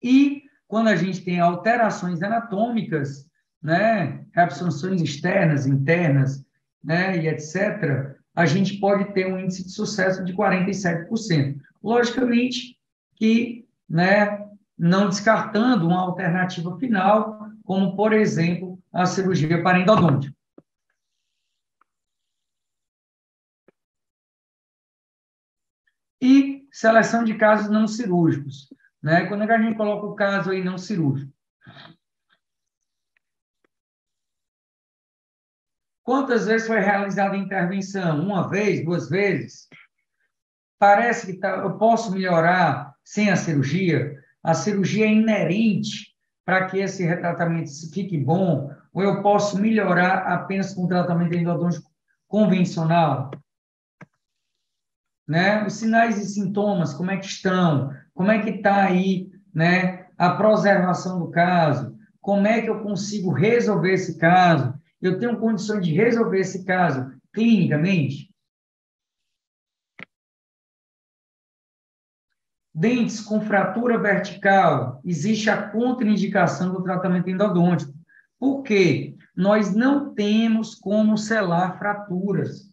E quando a gente tem alterações anatômicas, né, reabsorções externas, internas, né, e etc., a gente pode ter um índice de sucesso de 47%. Logicamente que, né, não descartando uma alternativa final, como, por exemplo, a cirurgia parendodôntica. E seleção de casos não cirúrgicos. Né? Quando a gente coloca o caso aí não cirúrgico, Quantas vezes foi realizada a intervenção? Uma vez, duas vezes? Parece que tá, eu posso melhorar sem a cirurgia? A cirurgia é inerente para que esse retratamento fique bom? Ou eu posso melhorar apenas com tratamento endodôntico convencional? Né? Os sinais e sintomas, como é que estão? Como é que está aí né, a preservação do caso? Como é que eu consigo resolver esse caso? Eu tenho condições de resolver esse caso clinicamente? Dentes com fratura vertical, existe a contraindicação do tratamento endodôntico. Por quê? Nós não temos como selar fraturas.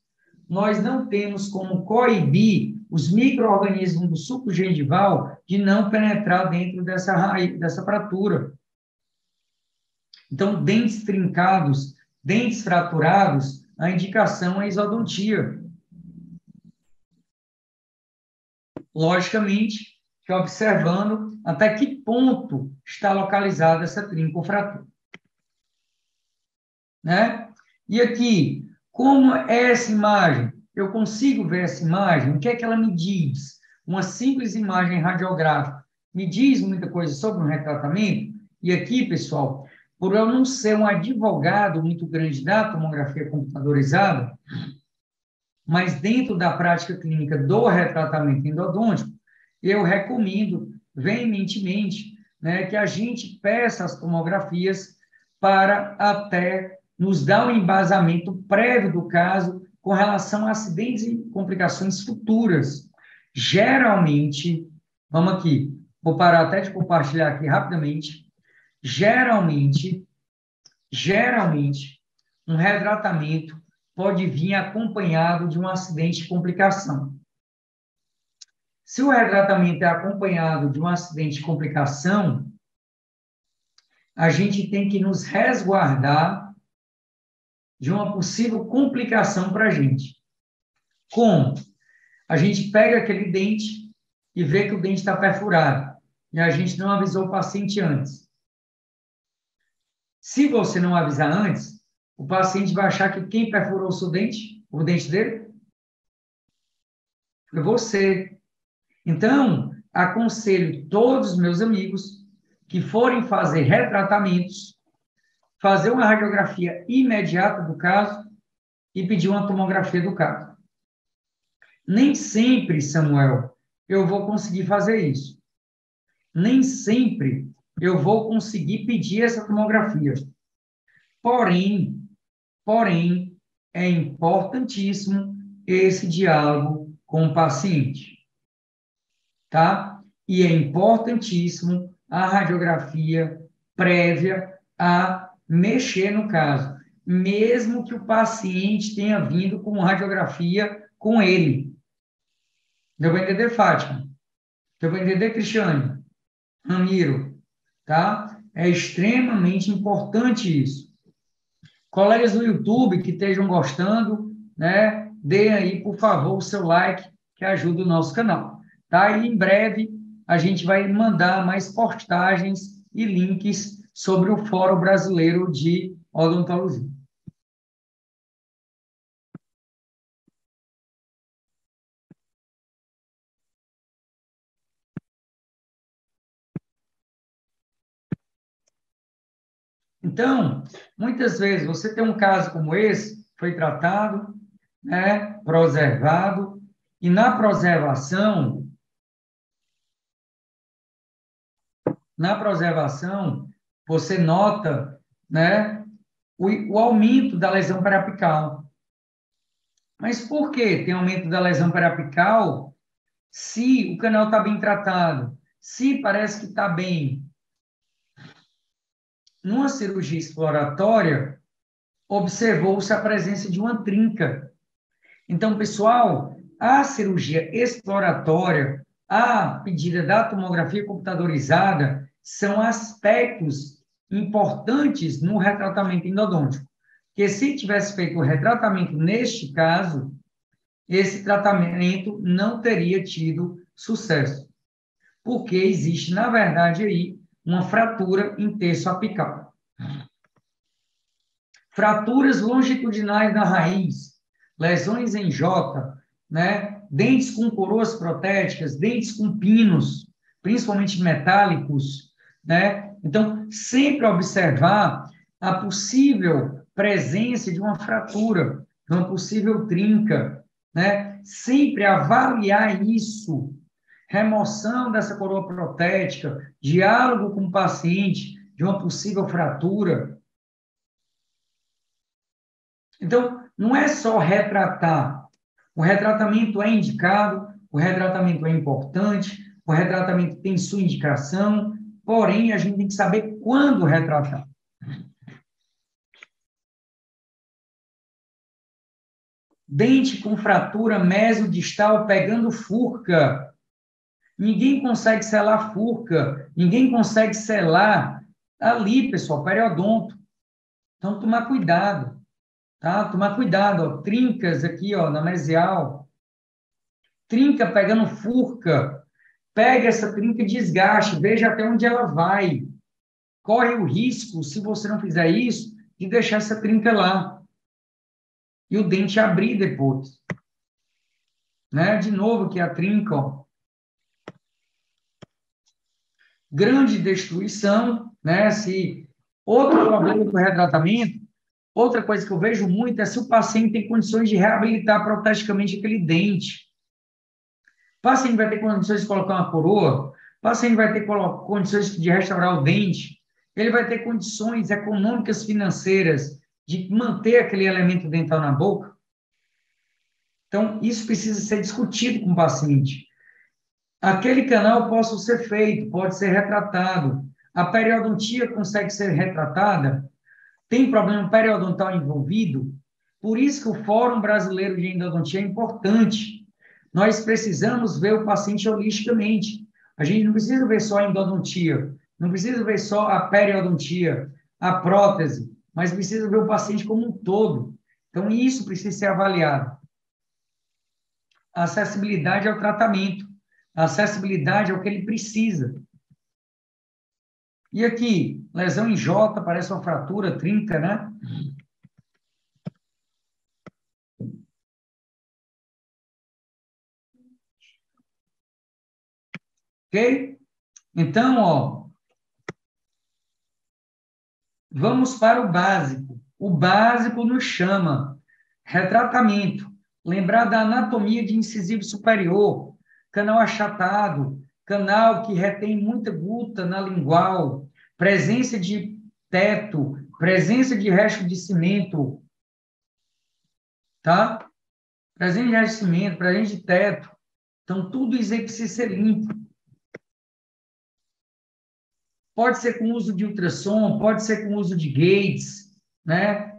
Nós não temos como coibir os micro-organismos do suco gengival de não penetrar dentro dessa, raiz, dessa fratura. Então, dentes trincados Dentes fraturados, a indicação é isodontia. Logicamente, que observando até que ponto está localizada essa trincofratura. Né? E aqui, como é essa imagem? Eu consigo ver essa imagem? O que é que ela me diz? Uma simples imagem radiográfica me diz muita coisa sobre um retratamento? E aqui, pessoal, por eu não ser um advogado muito grande da tomografia computadorizada, mas dentro da prática clínica do retratamento endodôntico, eu recomendo veementemente né, que a gente peça as tomografias para até nos dar um embasamento prévio do caso com relação a acidentes e complicações futuras. Geralmente, vamos aqui, vou parar até de compartilhar aqui rapidamente, geralmente geralmente, um retratamento pode vir acompanhado de um acidente de complicação. Se o retratamento é acompanhado de um acidente de complicação, a gente tem que nos resguardar de uma possível complicação para a gente. Como? A gente pega aquele dente e vê que o dente está perfurado e a gente não avisou o paciente antes. Se você não avisar antes, o paciente vai achar que quem perfurou o seu dente, o dente dele, foi você. Então, aconselho todos os meus amigos que forem fazer retratamentos, fazer uma radiografia imediata do caso e pedir uma tomografia do caso. Nem sempre, Samuel, eu vou conseguir fazer isso. Nem sempre eu vou conseguir pedir essa tomografia. Porém, porém, é importantíssimo esse diálogo com o paciente. Tá? E é importantíssimo a radiografia prévia a mexer no caso, mesmo que o paciente tenha vindo com radiografia com ele. Deu para entender, Fátima? Deu para entender, Cristiane? Ramiro? Tá? É extremamente importante isso. Colegas do YouTube que estejam gostando, né? Deem aí, por favor, o seu like, que ajuda o nosso canal. Tá? E em breve a gente vai mandar mais postagens e links sobre o Fórum Brasileiro de Odontologia. Então, muitas vezes você tem um caso como esse, foi tratado, né, preservado, e na preservação, na preservação, você nota, né, o, o aumento da lesão periapical. Mas por que tem aumento da lesão periapical se o canal está bem tratado? Se parece que está bem, numa cirurgia exploratória, observou-se a presença de uma trinca. Então, pessoal, a cirurgia exploratória, a pedida da tomografia computadorizada, são aspectos importantes no retratamento endodôntico. Que se tivesse feito o retratamento neste caso, esse tratamento não teria tido sucesso. Porque existe, na verdade, aí uma fratura em terço apical. Fraturas longitudinais da raiz, lesões em J, né? dentes com coroas protéticas, dentes com pinos, principalmente metálicos, né? Então, sempre observar a possível presença de uma fratura, de uma possível trinca, né? Sempre avaliar isso remoção dessa coroa protética, diálogo com o paciente de uma possível fratura. Então, não é só retratar. O retratamento é indicado, o retratamento é importante, o retratamento tem sua indicação, porém, a gente tem que saber quando retratar. Dente com fratura mesodistal pegando furca. Ninguém consegue selar furca, ninguém consegue selar ali, pessoal, periodonto. Então, tomar cuidado, tá? Tomar cuidado, ó, trincas aqui, ó, na mesial. Trinca pegando furca. Pega essa trinca e desgaste, veja até onde ela vai. Corre o risco, se você não fizer isso, de deixar essa trinca lá. E o dente abrir depois. Né? De novo aqui a trinca, ó grande destruição, né? Se outro problema com o retratamento, outra coisa que eu vejo muito é se o paciente tem condições de reabilitar proteticamente aquele dente. O paciente vai ter condições de colocar uma coroa, o paciente vai ter condições de restaurar o dente, ele vai ter condições econômicas financeiras de manter aquele elemento dental na boca. Então, isso precisa ser discutido com o paciente aquele canal possa ser feito, pode ser retratado. A periodontia consegue ser retratada? tem problema periodontal envolvido? Por isso que o Fórum Brasileiro de Endodontia é importante. Nós precisamos ver o paciente holisticamente. A gente não precisa ver só a endodontia, não precisa ver só a periodontia, a prótese, mas precisa ver o paciente como um todo. Então, isso precisa ser avaliado. Acessibilidade ao tratamento, a acessibilidade ao que ele precisa. E aqui, lesão em J, parece uma fratura trinca, né? Ok? Então, ó, vamos para o básico. O básico nos chama retratamento. Lembrar da anatomia de incisivo superior, canal achatado, canal que retém muita guta na lingual, presença de teto, presença de resto de cimento, tá? Presença de resto de cimento, presença de teto. Então, tudo isso aí precisa ser limpo. Pode ser com uso de ultrassom, pode ser com uso de gates, né?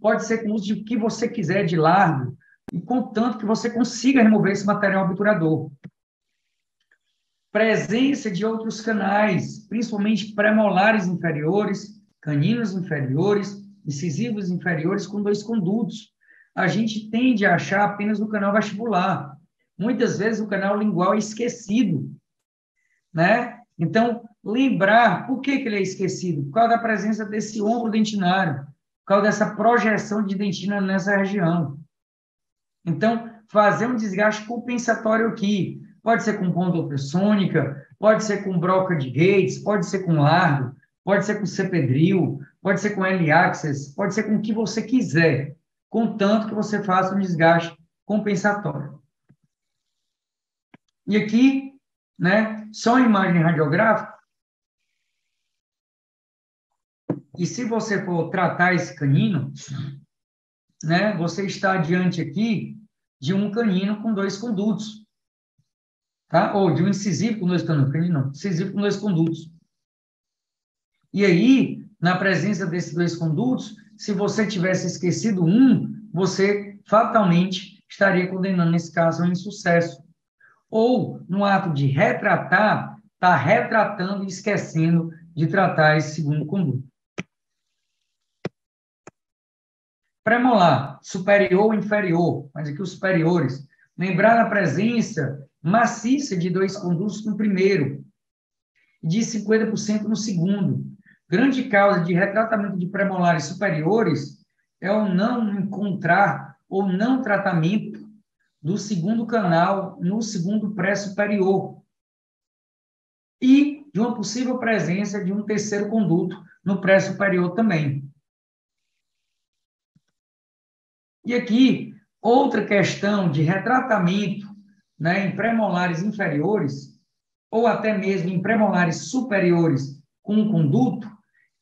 Pode ser com uso de o que você quiser de largo, e contanto que você consiga remover esse material obturador. Presença de outros canais, principalmente premolares inferiores, caninos inferiores, incisivos inferiores com dois condutos. A gente tende a achar apenas no canal vestibular. Muitas vezes o canal lingual é esquecido, né? Então, lembrar por que, que ele é esquecido? Por causa da presença desse ombro dentinário, por causa dessa projeção de dentina nessa região. Então, fazer um desgaste compensatório aqui. Pode ser com ponta ultrassônica, pode ser com broca de Gates, pode ser com largo, pode ser com cepedril, pode ser com L-axis, pode ser com o que você quiser, contanto que você faça um desgaste compensatório. E aqui, né, só a imagem radiográfica, E se você for tratar esse canino, né, você está diante aqui de um canino com dois condutos. Tá? Ou de um incisivo com dois condutos. Canino não, incisivo com dois condutos. E aí, na presença desses dois condutos, se você tivesse esquecido um, você fatalmente estaria condenando, nesse caso, um insucesso. Ou, no ato de retratar, está retratando e esquecendo de tratar esse segundo conduto. Premolar, superior ou inferior, mas aqui os superiores. Lembrar a presença maciça de dois condutos no primeiro e de 50% no segundo. Grande causa de retratamento de premolares superiores é o não encontrar ou não tratamento do segundo canal no segundo pré-superior e de uma possível presença de um terceiro conduto no pré-superior também. E aqui, outra questão de retratamento né, em premolares inferiores, ou até mesmo em premolares superiores com um conduto,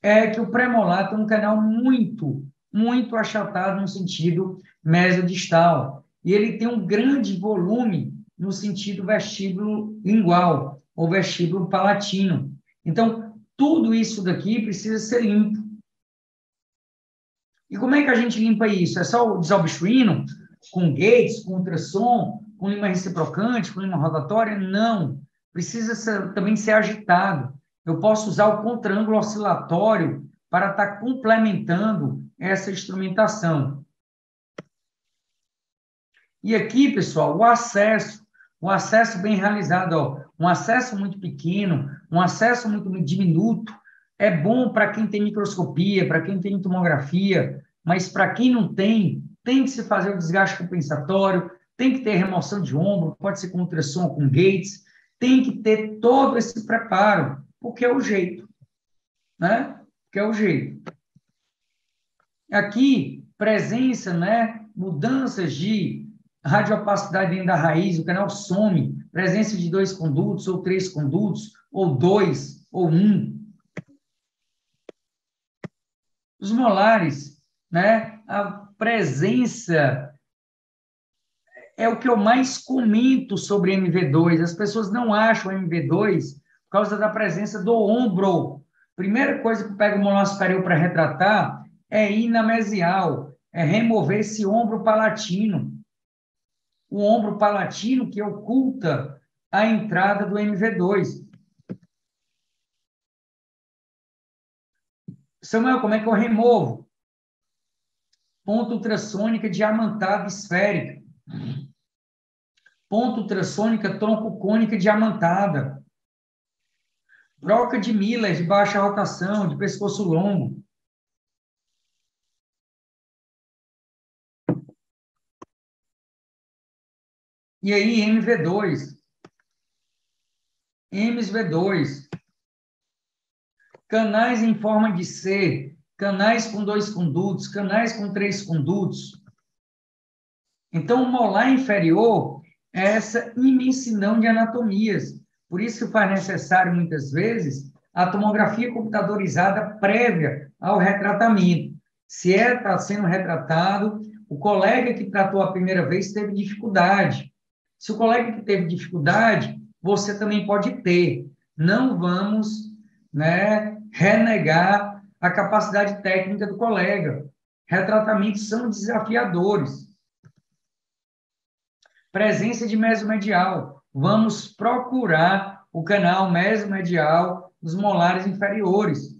é que o premolar tem um canal muito, muito achatado no sentido mesodistal. E ele tem um grande volume no sentido vestíbulo lingual, ou vestíbulo palatino. Então, tudo isso daqui precisa ser limpo. E como é que a gente limpa isso? É só desobstruindo? Com gates, com ultrassom, com lima reciprocante, com lima rotatória? Não. Precisa ser, também ser agitado. Eu posso usar o contrângulo oscilatório para estar tá complementando essa instrumentação. E aqui, pessoal, o acesso, o acesso bem realizado, ó, um acesso muito pequeno, um acesso muito diminuto, é bom para quem tem microscopia, para quem tem tomografia, mas para quem não tem, tem que se fazer o desgaste compensatório, tem que ter remoção de ombro, pode ser com ultrassom, com gates, tem que ter todo esse preparo, porque é o jeito, né? Porque é o jeito. Aqui, presença, né? Mudanças de radiopacidade dentro da raiz, o canal some, presença de dois condutos, ou três condutos, ou dois, ou um, os molares, né? A presença é o que eu mais comento sobre MV2. As pessoas não acham MV2 por causa da presença do ombro, Primeira coisa que pega o superior para retratar é ir na mesial, é remover esse ombro palatino. O ombro palatino que oculta a entrada do MV2. Samuel, como é que eu removo? Ponto ultrassônica diamantada esférica. Ponto ultrassônica tronco cônica diamantada. Broca de Miller de baixa rotação, de pescoço longo. E aí, MV2. MSV2. Canais em forma de C, canais com dois condutos, canais com três condutos. Então, o molar inferior é essa imensidão de anatomias. Por isso que faz necessário, muitas vezes, a tomografia computadorizada prévia ao retratamento. Se é está sendo retratado, o colega que tratou a primeira vez teve dificuldade. Se o colega que teve dificuldade, você também pode ter. Não vamos né, renegar a capacidade técnica do colega. Retratamentos são desafiadores. Presença de mesomedial vamos procurar o canal mesomedial dos molares inferiores.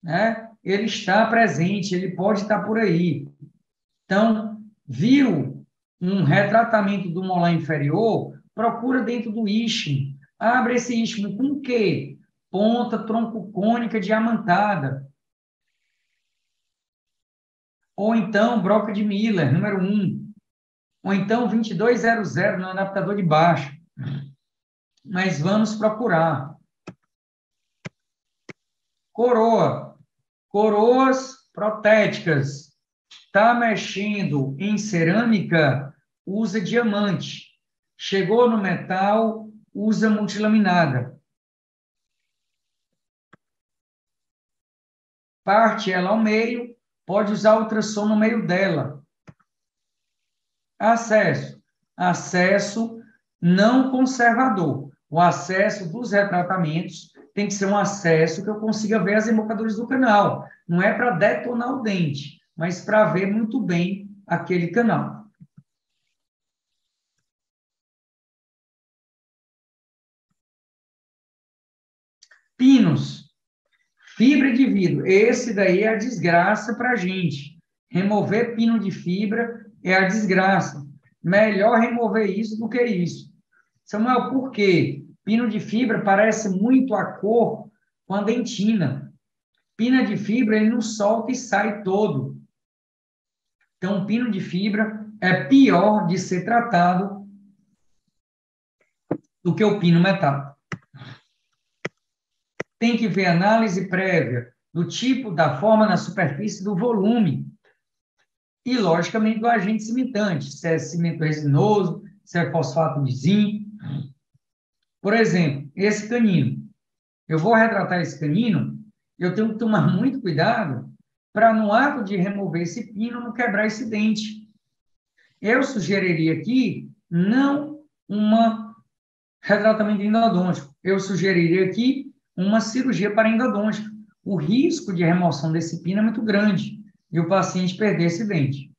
Né? Ele está presente, ele pode estar por aí. Então, viu um retratamento do molar inferior, procura dentro do istmo. Abre esse istmo com o quê? Ponta tronco cônica diamantada. Ou então, broca de Miller, número 1. Um ou então 2200 no adaptador de baixo. Mas vamos procurar. Coroa. Coroas protéticas. Está mexendo em cerâmica, usa diamante. Chegou no metal, usa multilaminada. Parte ela ao meio, pode usar ultrassom no meio dela Acesso. Acesso não conservador. O acesso dos retratamentos tem que ser um acesso que eu consiga ver as embocaduras do canal. Não é para detonar o dente, mas para ver muito bem aquele canal. Pinos. Fibra de vidro. Esse daí é a desgraça para a gente. Remover pino de fibra é a desgraça. Melhor remover isso do que isso. Samuel, por quê? Pino de fibra parece muito a cor com a dentina. Pina de fibra, ele não solta e sai todo. Então, pino de fibra é pior de ser tratado do que o pino metal. Tem que ver análise prévia do tipo, da forma na superfície, do volume e, logicamente, do agente cimentante, se é cimento resinoso, se é fosfato de zinco. Por exemplo, esse canino. Eu vou retratar esse canino, eu tenho que tomar muito cuidado para, no ato de remover esse pino, não quebrar esse dente. Eu sugeriria aqui não uma retratamento endodôntico, eu sugeriria aqui uma cirurgia para endodôntica. O risco de remoção desse pino é muito grande e o paciente perder esse dente.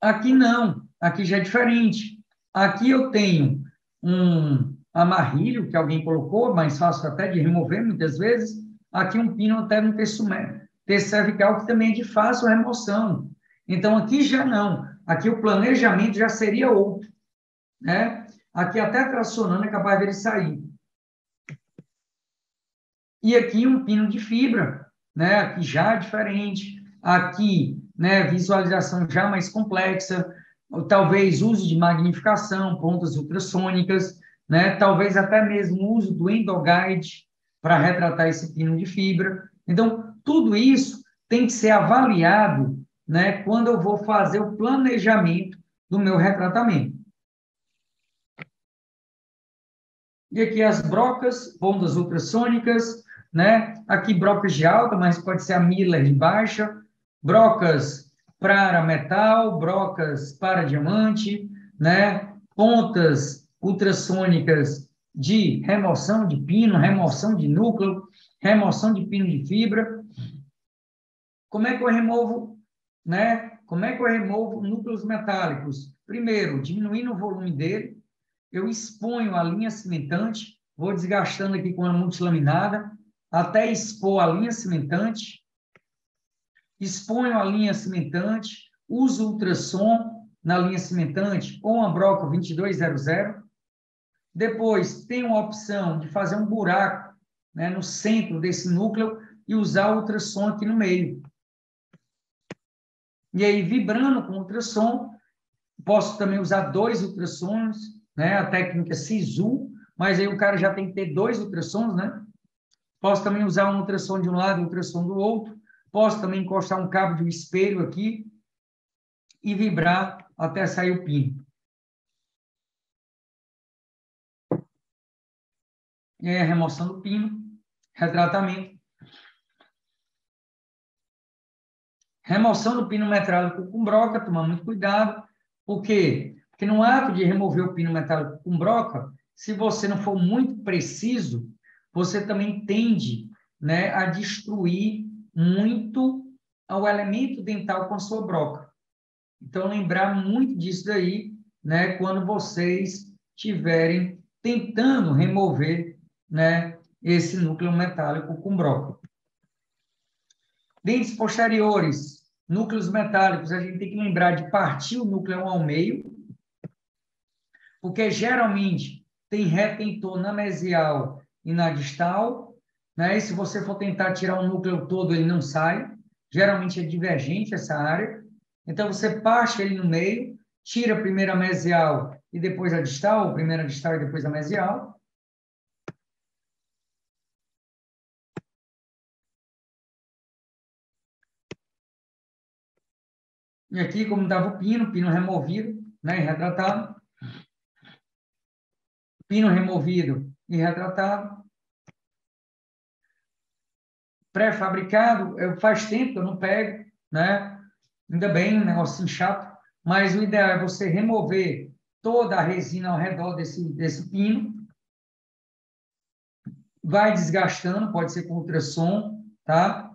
Aqui não, aqui já é diferente. Aqui eu tenho um amarrilho que alguém colocou, mais fácil até de remover muitas vezes. Aqui um pino até no terço, terço cervical, que também é de fácil remoção. Então, aqui já não. Aqui o planejamento já seria outro. Né? Aqui até tracionando é capaz dele sair. E aqui um pino de fibra, né? Aqui já é diferente, aqui, né, visualização já mais complexa, talvez uso de magnificação, pontas ultrassônicas, né? Talvez até mesmo uso do endoguide para retratar esse pino de fibra. Então, tudo isso tem que ser avaliado, né, quando eu vou fazer o planejamento do meu retratamento. E aqui as brocas, pontas ultrassônicas, né? Aqui brocas de alta, mas pode ser a Miller de baixa, brocas para metal, brocas para diamante, né? Pontas ultrassônicas de remoção de pino, remoção de núcleo, remoção de pino de fibra. Como é que eu removo, né? Como é que eu removo núcleos metálicos? Primeiro, diminuindo o volume dele, eu exponho a linha cimentante, vou desgastando aqui com a multilaminada, até expor a linha cimentante, exponho a linha cimentante, uso ultrassom na linha cimentante ou uma broca 2200. Depois, tem uma opção de fazer um buraco né, no centro desse núcleo e usar o ultrassom aqui no meio. E aí, vibrando com ultrassom, posso também usar dois ultrassons, né, a técnica SISU, mas aí o cara já tem que ter dois ultrassons, né? Posso também usar um ultrassom de um lado e um ultrassom do outro. Posso também encostar um cabo de um espelho aqui e vibrar até sair o pino. E aí a remoção do pino, retratamento. Remoção do pino metálico com broca, tomar muito cuidado. Por quê? Porque no ato de remover o pino metálico com broca, se você não for muito preciso, você também tende né, a destruir muito o elemento dental com a sua broca. Então, lembrar muito disso daí, né, quando vocês estiverem tentando remover né, esse núcleo metálico com broca. Dentes posteriores, núcleos metálicos, a gente tem que lembrar de partir o núcleo ao meio, porque geralmente tem retentor na mesial e na distal, né? E se você for tentar tirar o núcleo todo, ele não sai. Geralmente é divergente essa área. Então você parte ele no meio, tira a mesial e depois a distal, primeiro a distal e depois a mesial. E aqui, como dava o pino, pino removido, né, retratado. Pino removido e retratado. Pré-fabricado, faz tempo que eu não pego, né? Ainda bem, um negocinho chato, mas o ideal é você remover toda a resina ao redor desse, desse pino. Vai desgastando, pode ser com ultrassom, tá?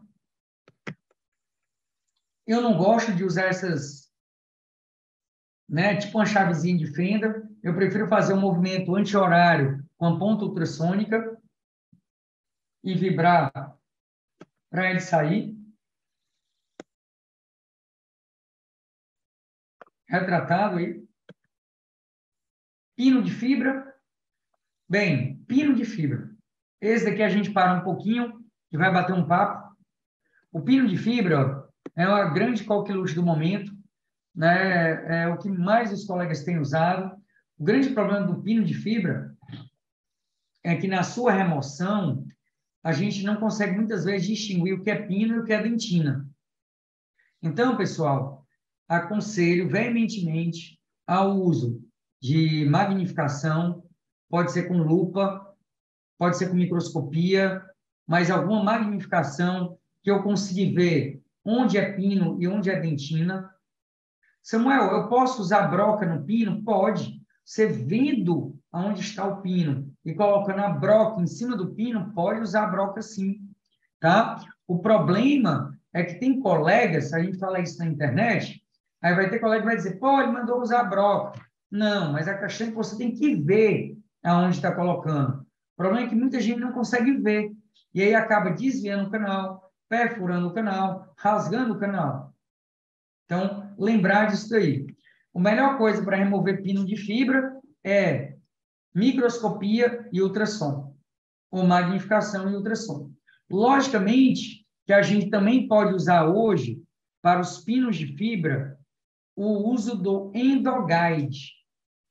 Eu não gosto de usar essas, né, tipo uma chavezinha de fenda. Eu prefiro fazer um movimento anti-horário com a ponta ultrassônica e vibrar para ele sair. Retratado aí. Pino de fibra. Bem, pino de fibra. Esse daqui a gente para um pouquinho e vai bater um papo. O pino de fibra é uma grande coqueluche do momento, né? É o que mais os colegas têm usado. O grande problema do pino de fibra é que na sua remoção a gente não consegue muitas vezes distinguir o que é pino e o que é dentina. Então, pessoal, aconselho veementemente ao uso de magnificação, pode ser com lupa, pode ser com microscopia, mas alguma magnificação que eu consiga ver onde é pino e onde é dentina. Samuel, eu posso usar broca no pino? Pode. Você vendo aonde está o pino e colocando a broca em cima do pino, pode usar a broca sim, tá? O problema é que tem colegas, a gente falar isso na internet, aí vai ter colega que vai dizer, pô, ele mandou usar a broca. Não, mas a que você tem que ver aonde está colocando. O problema é que muita gente não consegue ver. E aí acaba desviando o canal, perfurando o canal, rasgando o canal. Então, lembrar disso aí. A melhor coisa para remover pino de fibra é microscopia e ultrassom, ou magnificação e ultrassom. Logicamente que a gente também pode usar hoje, para os pinos de fibra, o uso do endoguide.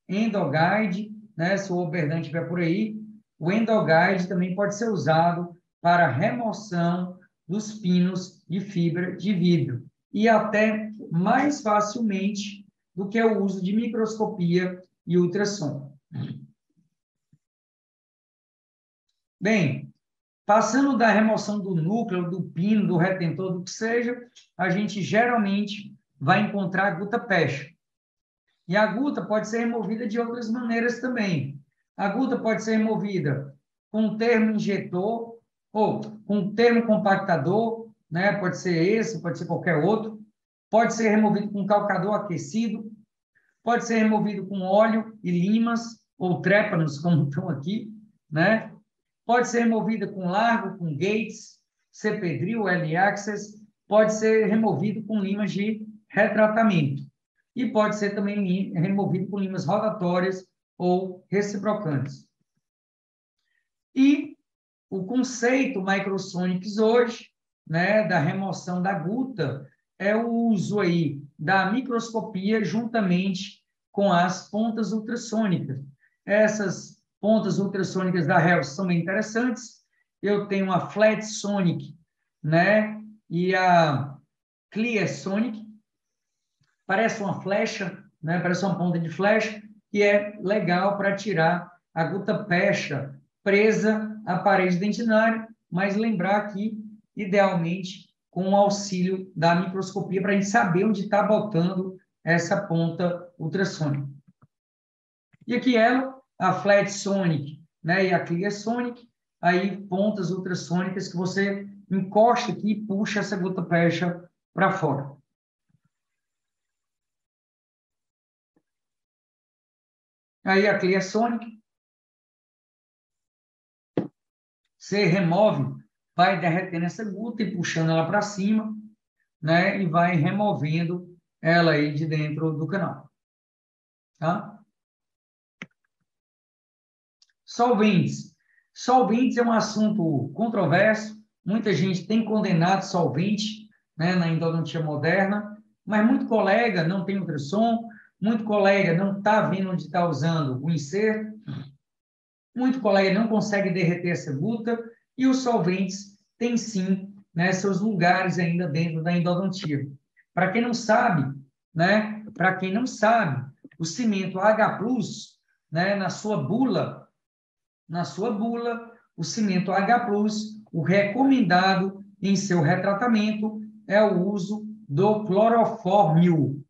Endoguide, né, se o Oberdan estiver por aí, o endoguide também pode ser usado para remoção dos pinos de fibra de vidro e até mais facilmente do que o uso de microscopia e ultrassom. Bem, passando da remoção do núcleo, do pino, do retentor, do que seja, a gente geralmente vai encontrar a guta pecha. E a guta pode ser removida de outras maneiras também. A gota pode ser removida com um termo injetor ou com um termo compactador, né? pode ser esse, pode ser qualquer outro. Pode ser removido com calcador aquecido, pode ser removido com óleo e limas, ou trépanos, como estão aqui, né? Pode ser removida com largo, com gates, cepedril, L-axis, pode ser removido com limas de retratamento. E pode ser também removido com limas rotatórias ou reciprocantes. E o conceito Microsonics hoje, né, da remoção da guta, é o uso aí da microscopia juntamente com as pontas ultrassônicas. Essas pontas ultrassônicas da Hell são bem interessantes. Eu tenho a Flat Sonic, né, e a Clear Sonic. Parece uma flecha, né, parece uma ponta de flecha, que é legal para tirar a gota pecha presa à parede dentinária, mas lembrar que, idealmente, com o auxílio da microscopia, para a gente saber onde está botando essa ponta ultrassônica. E aqui ela, a Flat Sonic né, e a Clear Sonic, aí pontas ultrassônicas que você encosta aqui e puxa essa gota pecha para fora. Aí a Clear Sonic, você remove, vai derretendo essa gota e puxando ela para cima, né? E vai removendo ela aí de dentro do canal. Tá? Solventes. Solventes é um assunto controverso. Muita gente tem condenado solvente né, na endodontia moderna, mas muito colega não tem ultrassom, muito colega não está vendo onde está usando o inserto, muito colega não consegue derreter essa guta, e os solventes têm sim né, seus lugares ainda dentro da endodontia. Para quem não sabe, né, para quem não sabe, o cimento H+, né, na sua bula, na sua bula, o cimento H+, o recomendado em seu retratamento é o uso do clorofórmio.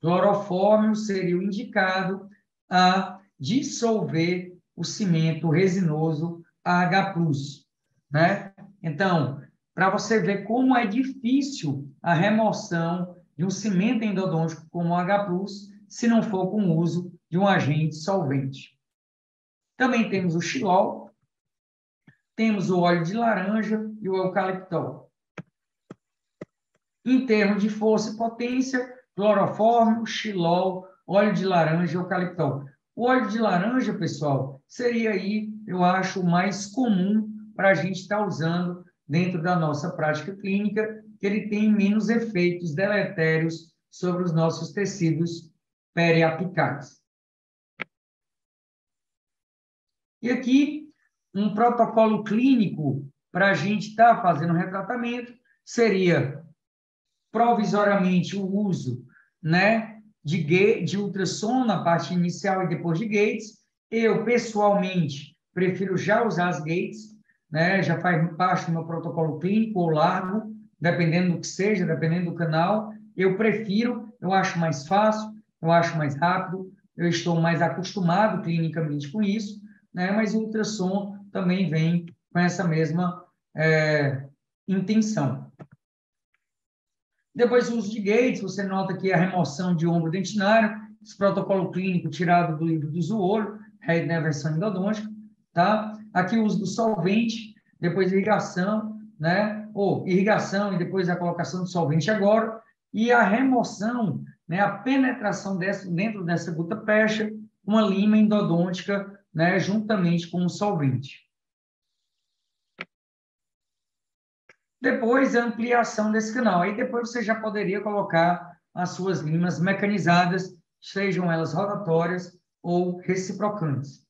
Clorofórmio seria o indicado a dissolver o cimento resinoso H+, né? Então, para você ver como é difícil a remoção de um cimento endodôntico como o H+, se não for com o uso de um agente solvente. Também temos o xilol, temos o óleo de laranja e o eucaliptol. Em termos de força e potência, clorofórmio, xilol, óleo de laranja e eucaliptol. O óleo de laranja, pessoal, seria aí, eu acho, o mais comum para a gente estar tá usando dentro da nossa prática clínica, que ele tem menos efeitos deletérios sobre os nossos tecidos periapicais. E aqui, um protocolo clínico para a gente estar tá fazendo retratamento seria provisoriamente o uso né, de, de ultrassom na parte inicial e depois de gates. Eu, pessoalmente, prefiro já usar as gates, né? já faz parte do meu protocolo clínico ou largo, dependendo do que seja, dependendo do canal. Eu prefiro, eu acho mais fácil, eu acho mais rápido, eu estou mais acostumado clinicamente com isso, né? mas o ultrassom também vem com essa mesma é, intenção. Depois, o uso de gates, você nota que a remoção de ombro dentinário, esse protocolo clínico tirado do livro do Zuolo, é na versão endodôntica, tá? Aqui o uso do solvente, depois irrigação, né? Ou irrigação e depois a colocação do solvente agora, e a remoção, né? A penetração dessa, dentro dessa gota pecha, uma lima endodôntica, né? Juntamente com o solvente. Depois, a ampliação desse canal. Aí depois você já poderia colocar as suas limas mecanizadas, sejam elas rotatórias ou reciprocantes.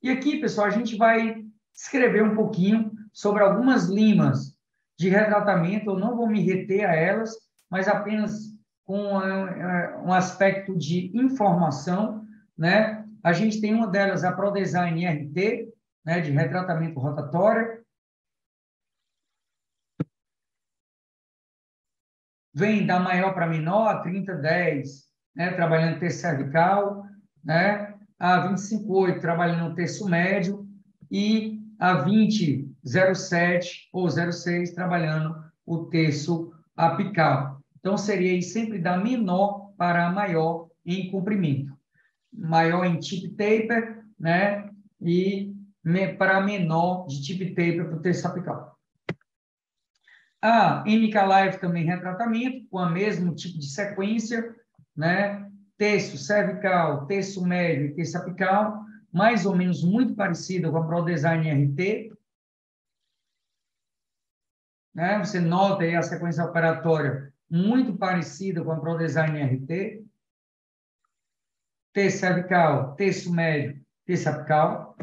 E aqui, pessoal, a gente vai escrever um pouquinho sobre algumas limas de retratamento. Eu não vou me reter a elas, mas apenas com eh, um aspecto de informação, né? A gente tem uma delas, a ProDesign RT, né, de retratamento rotatório, vem da maior para menor, 30, 10, né, trabalhando ter cervical, né? A 25.8 trabalhando terço médio e a 20.07 ou 06 trabalhando o terço apical. Então, seria sempre da menor para a maior em comprimento. Maior em tip taper, né? E para menor de tip taper para o terço apical. A MK Live também retratamento, com o mesmo tipo de sequência, né? Terço cervical, terço médio e terço apical, mais ou menos muito parecida com a ProDesign RT. Né? Você nota aí a sequência operatória muito parecida com a ProDesign RT. Terço cervical, terço médio, terço apical.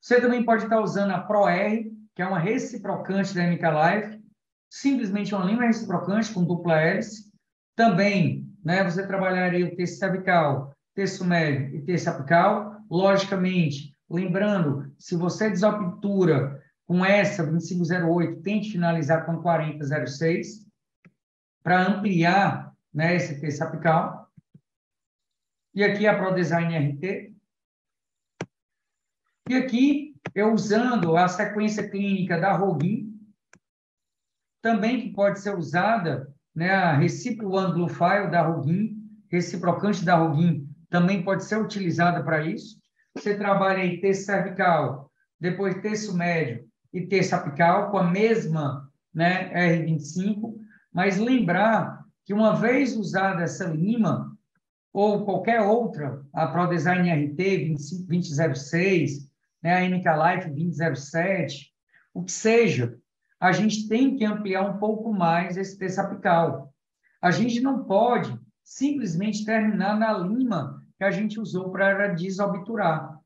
Você também pode estar usando a ProR, que é uma reciprocante da MK Life, simplesmente uma linha reciprocante com dupla hélice. Também, né, você trabalharia o terço cervical, terço médio e terço apical. Logicamente, lembrando, se você desobtura com essa 2508, tente finalizar com 4006 para ampliar né, esse terço apical. E aqui a ProDesign RT. E aqui eu usando a sequência clínica da Rogin, também que pode ser usada, né, a Reciprocal One File da Rogin, reciprocante da Rogin, também pode ser utilizada para isso. Você trabalha em terço cervical, depois terço médio e terço apical com a mesma né, R25, mas lembrar que uma vez usada essa lima, ou qualquer outra, a ProDesign RT 2006, né, a MK Life 2007, o que seja, a gente tem que ampliar um pouco mais esse terço apical. A gente não pode simplesmente terminar na lima que a gente usou para desobturar.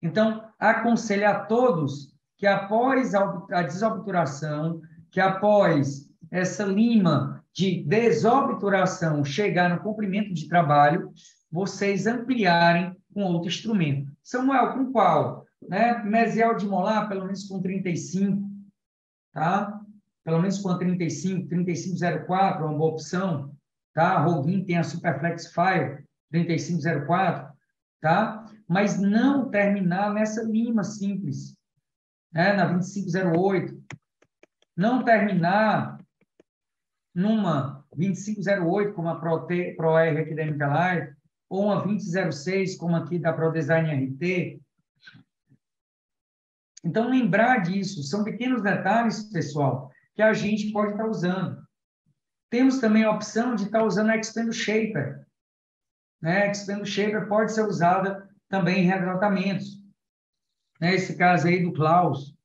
Então, aconselho a todos que após a desobturação, que após essa lima de desobturação chegar no cumprimento de trabalho, vocês ampliarem com outro instrumento. Samuel, com qual? Né? Mesial de molar, pelo menos com 35, tá? Pelo menos com 35, 3504 é uma boa opção, tá? Roguin tem a Superflex Fire 3504, tá? Mas não terminar nessa lima simples, né? Na 2508. Não terminar numa 2508, como a ProR Pro MK Live, ou uma 2006, como aqui da ProDesign RT. Então, lembrar disso, são pequenos detalhes, pessoal, que a gente pode estar usando. Temos também a opção de estar usando a Expand Shaper. Né? A Expand Shaper pode ser usada também em retratamentos. Né? Esse caso aí do Klaus.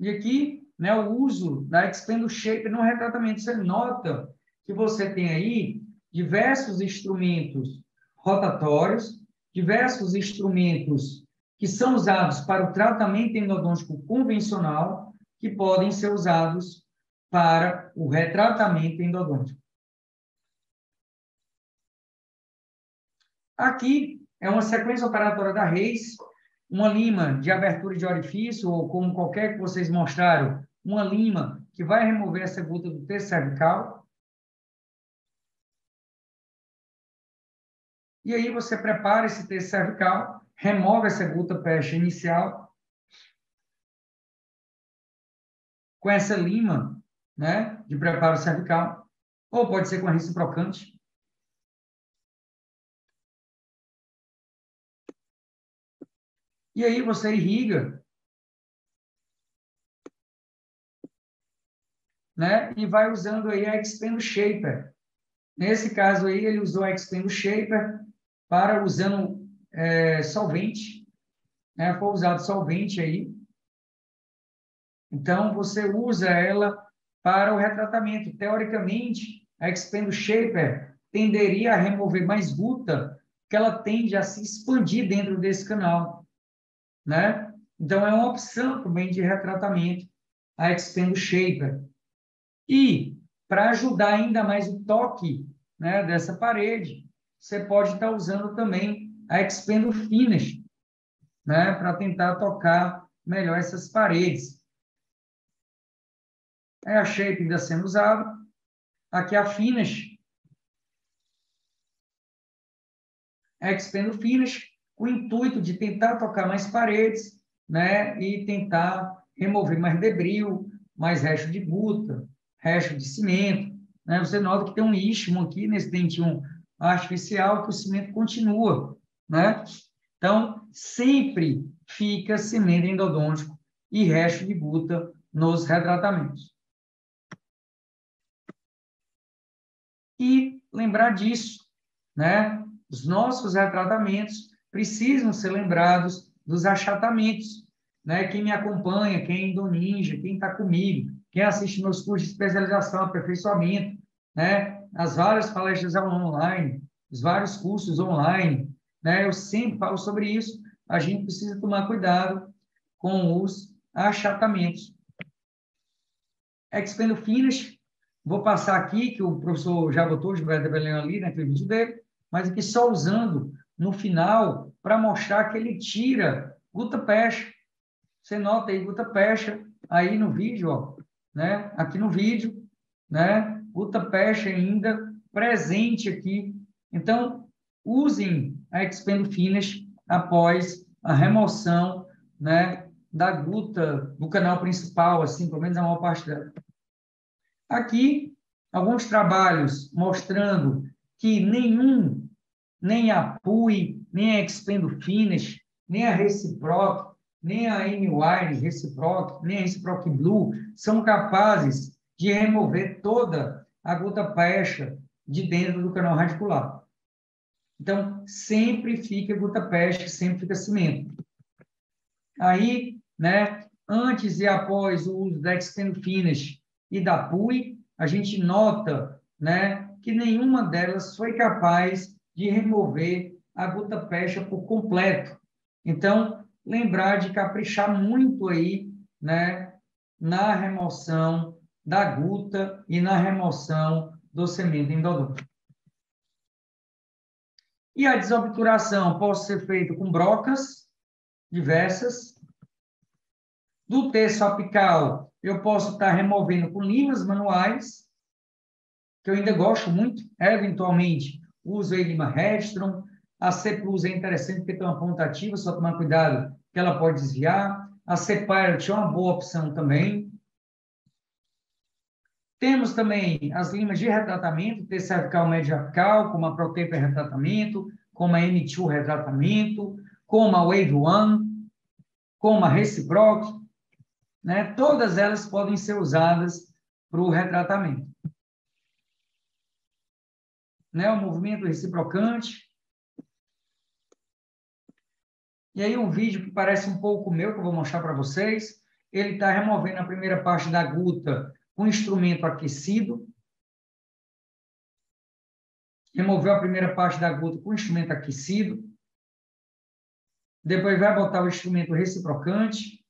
E aqui né, o uso da Expand Shape no retratamento. Você nota que você tem aí diversos instrumentos rotatórios, diversos instrumentos que são usados para o tratamento endodôntico convencional, que podem ser usados para o retratamento endodôntico. Aqui é uma sequência operatória da Reis, uma lima de abertura de orifício, ou como qualquer que vocês mostraram, uma lima que vai remover essa gota do terço cervical. E aí você prepara esse terço cervical, remove essa gota peste inicial com essa lima, né, de preparo cervical, ou pode ser com a reciprocante. E aí você irriga né? E vai usando aí a Expand Shaper. Nesse caso aí, ele usou a Expand Shaper para usando é, solvente, né? Foi usado solvente aí. Então, você usa ela para o retratamento. Teoricamente, a Expand Shaper tenderia a remover mais guta, que ela tende a se expandir dentro desse canal, né? Então, é uma opção também de retratamento, a Expand Shaper. E, para ajudar ainda mais o toque né, dessa parede, você pode estar usando também a Expendo Finish, né, para tentar tocar melhor essas paredes. é a shape ainda sendo usada. Aqui a finish. Expand finish, com o intuito de tentar tocar mais paredes, né? E tentar remover mais debril, mais resto de buta, resto de cimento. Né? Você nota que tem um istmo aqui nesse dente 1 artificial que o cimento continua, né? Então, sempre fica cimento endodôntico e resto de buta nos retratamentos. E lembrar disso, né? Os nossos retratamentos precisam ser lembrados dos achatamentos, né? Quem me acompanha, quem é do Ninja, quem está comigo, quem assiste meus cursos de especialização, aperfeiçoamento, né? As várias palestras online, os vários cursos online, né? Eu sempre falo sobre isso. A gente precisa tomar cuidado com os achatamentos. Expand Finish, vou passar aqui, que o professor já botou de Belém ali naquele vídeo dele, mas aqui só usando no final para mostrar que ele tira guta pecha. Você nota aí guta pecha aí no vídeo, ó, né? Aqui no vídeo, né? Guta pecha ainda presente aqui. Então, usem a Expand Finish após a remoção, né, da guta do canal principal, assim, pelo menos a maior parte dela. Aqui, alguns trabalhos mostrando que nenhum, nem a PUI, nem a Expendo Finish, nem a Reciproc, nem a M-Wire Reciproc, nem a Reciproc Blue são capazes de remover toda a gota pecha de dentro do canal radicular. Então, sempre fica gota pecha, sempre fica cimento. Aí, né, antes e após o uso da Extend Finish e da PUI, a gente nota né, que nenhuma delas foi capaz de remover a gota pecha por completo. Então, lembrar de caprichar muito aí né, na remoção da guta e na remoção do cimento endodôntico. E a desobturação pode ser feita com brocas diversas. Do terço apical, eu posso estar removendo com limas manuais, que eu ainda gosto muito, eventualmente uso a lima Redstrom. A C Plus é interessante porque tem uma ponta ativa, só tomar cuidado que ela pode desviar. A C Pilot é uma boa opção também. Temos também as limas de retratamento, T cervical médio como a Protaper retratamento, como a M2 retratamento, como a Wave One, como a Reciproc, né? todas elas podem ser usadas para o retratamento. Né? O movimento reciprocante. E aí um vídeo que parece um pouco meu, que eu vou mostrar para vocês. Ele está removendo a primeira parte da guta com instrumento aquecido. Removeu a primeira parte da guta com instrumento aquecido. Depois vai botar o instrumento reciprocante.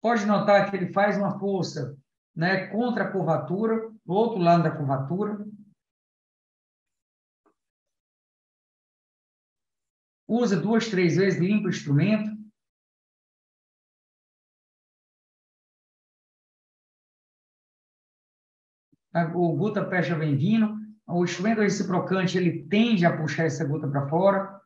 Pode notar que ele faz uma força né, contra a curvatura, do outro lado da curvatura. Usa duas, três vezes, limpa o instrumento. O guta pecha vem vindo o instrumento reciprocante ele tende a puxar essa gota para fora.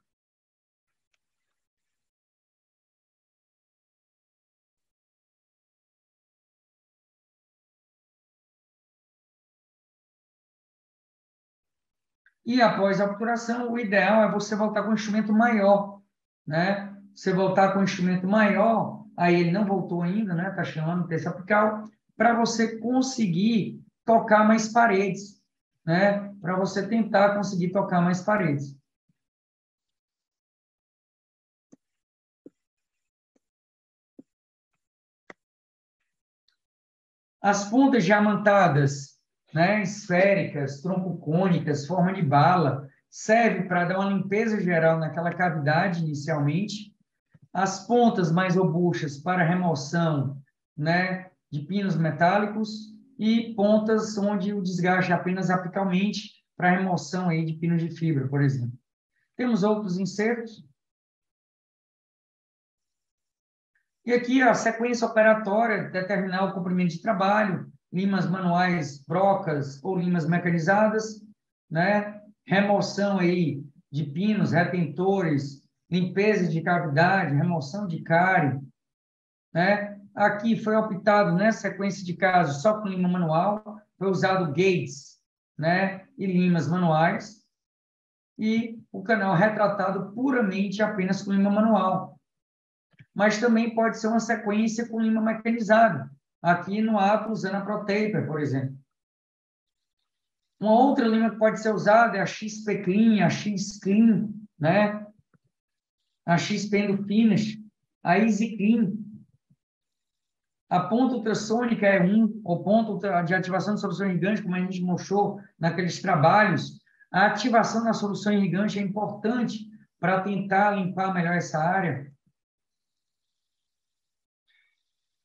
E após a obturação, o ideal é você voltar com um instrumento maior, né? Você voltar com um instrumento maior, aí ele não voltou ainda, né? Tá chamando terça apical, para você conseguir tocar mais paredes, né? para você tentar conseguir tocar mais paredes. As pontas diamantadas, né, esféricas, troncocônicas, forma de bala, serve para dar uma limpeza geral naquela cavidade inicialmente. As pontas mais robustas para remoção né, de pinos metálicos e pontas onde o desgaste é apenas apicalmente para remoção aí de pinos de fibra, por exemplo. Temos outros insertos. E aqui a sequência operatória, determinar o comprimento de trabalho, limas manuais, brocas ou limas mecanizadas, né? Remoção aí de pinos, retentores, limpeza de cavidade, remoção de cárie, né? Aqui foi optado nessa sequência de casos só com lima manual, foi usado gates, né? E limas manuais e o canal retratado puramente apenas com lima manual. Mas também pode ser uma sequência com lima mecanizada, aqui no ato usando a ProTaper, por exemplo. Uma outra lima que pode ser usada é a XP Clean, a X Clean, né? A XP Endo Finish, a Easy Clean. A ponta ultrassônica é um, o ponto de ativação de solução gigante, como a gente mostrou naqueles trabalhos, a ativação da solução irrigante é importante para tentar limpar melhor essa área.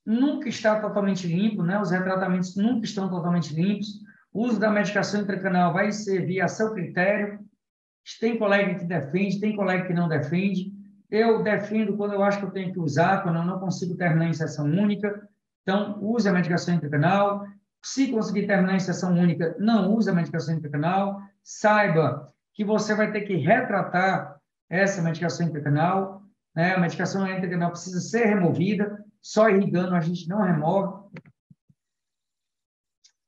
Nunca está totalmente limpo, né? Os retratamentos nunca estão totalmente limpos. O uso da medicação intracanal vai servir a seu critério. Tem colega que defende, tem colega que não defende. Eu defendo quando eu acho que eu tenho que usar, quando eu não consigo terminar em sessão única. Então, use a medicação intracanal. Se conseguir terminar em sessão única, não use a medicação intracanal saiba que você vai ter que retratar essa medicação intracanal. Né? A medicação intracanal precisa ser removida, só irrigando a gente não remove.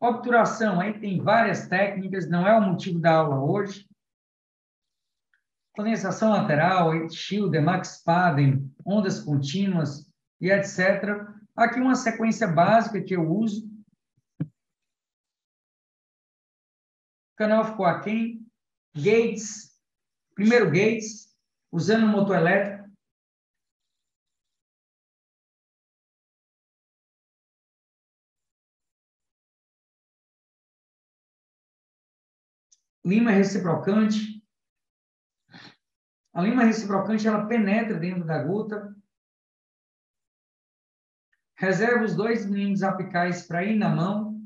Obturação, aí tem várias técnicas, não é o motivo da aula hoje. Condensação lateral, Schilder, Max Paden, ondas contínuas e etc. Aqui uma sequência básica que eu uso canal ficou aquém. Gates, primeiro Gates, usando motor elétrico. Lima reciprocante. A lima reciprocante ela penetra dentro da gota. Reserva os dois milímetros apicais para ir na mão.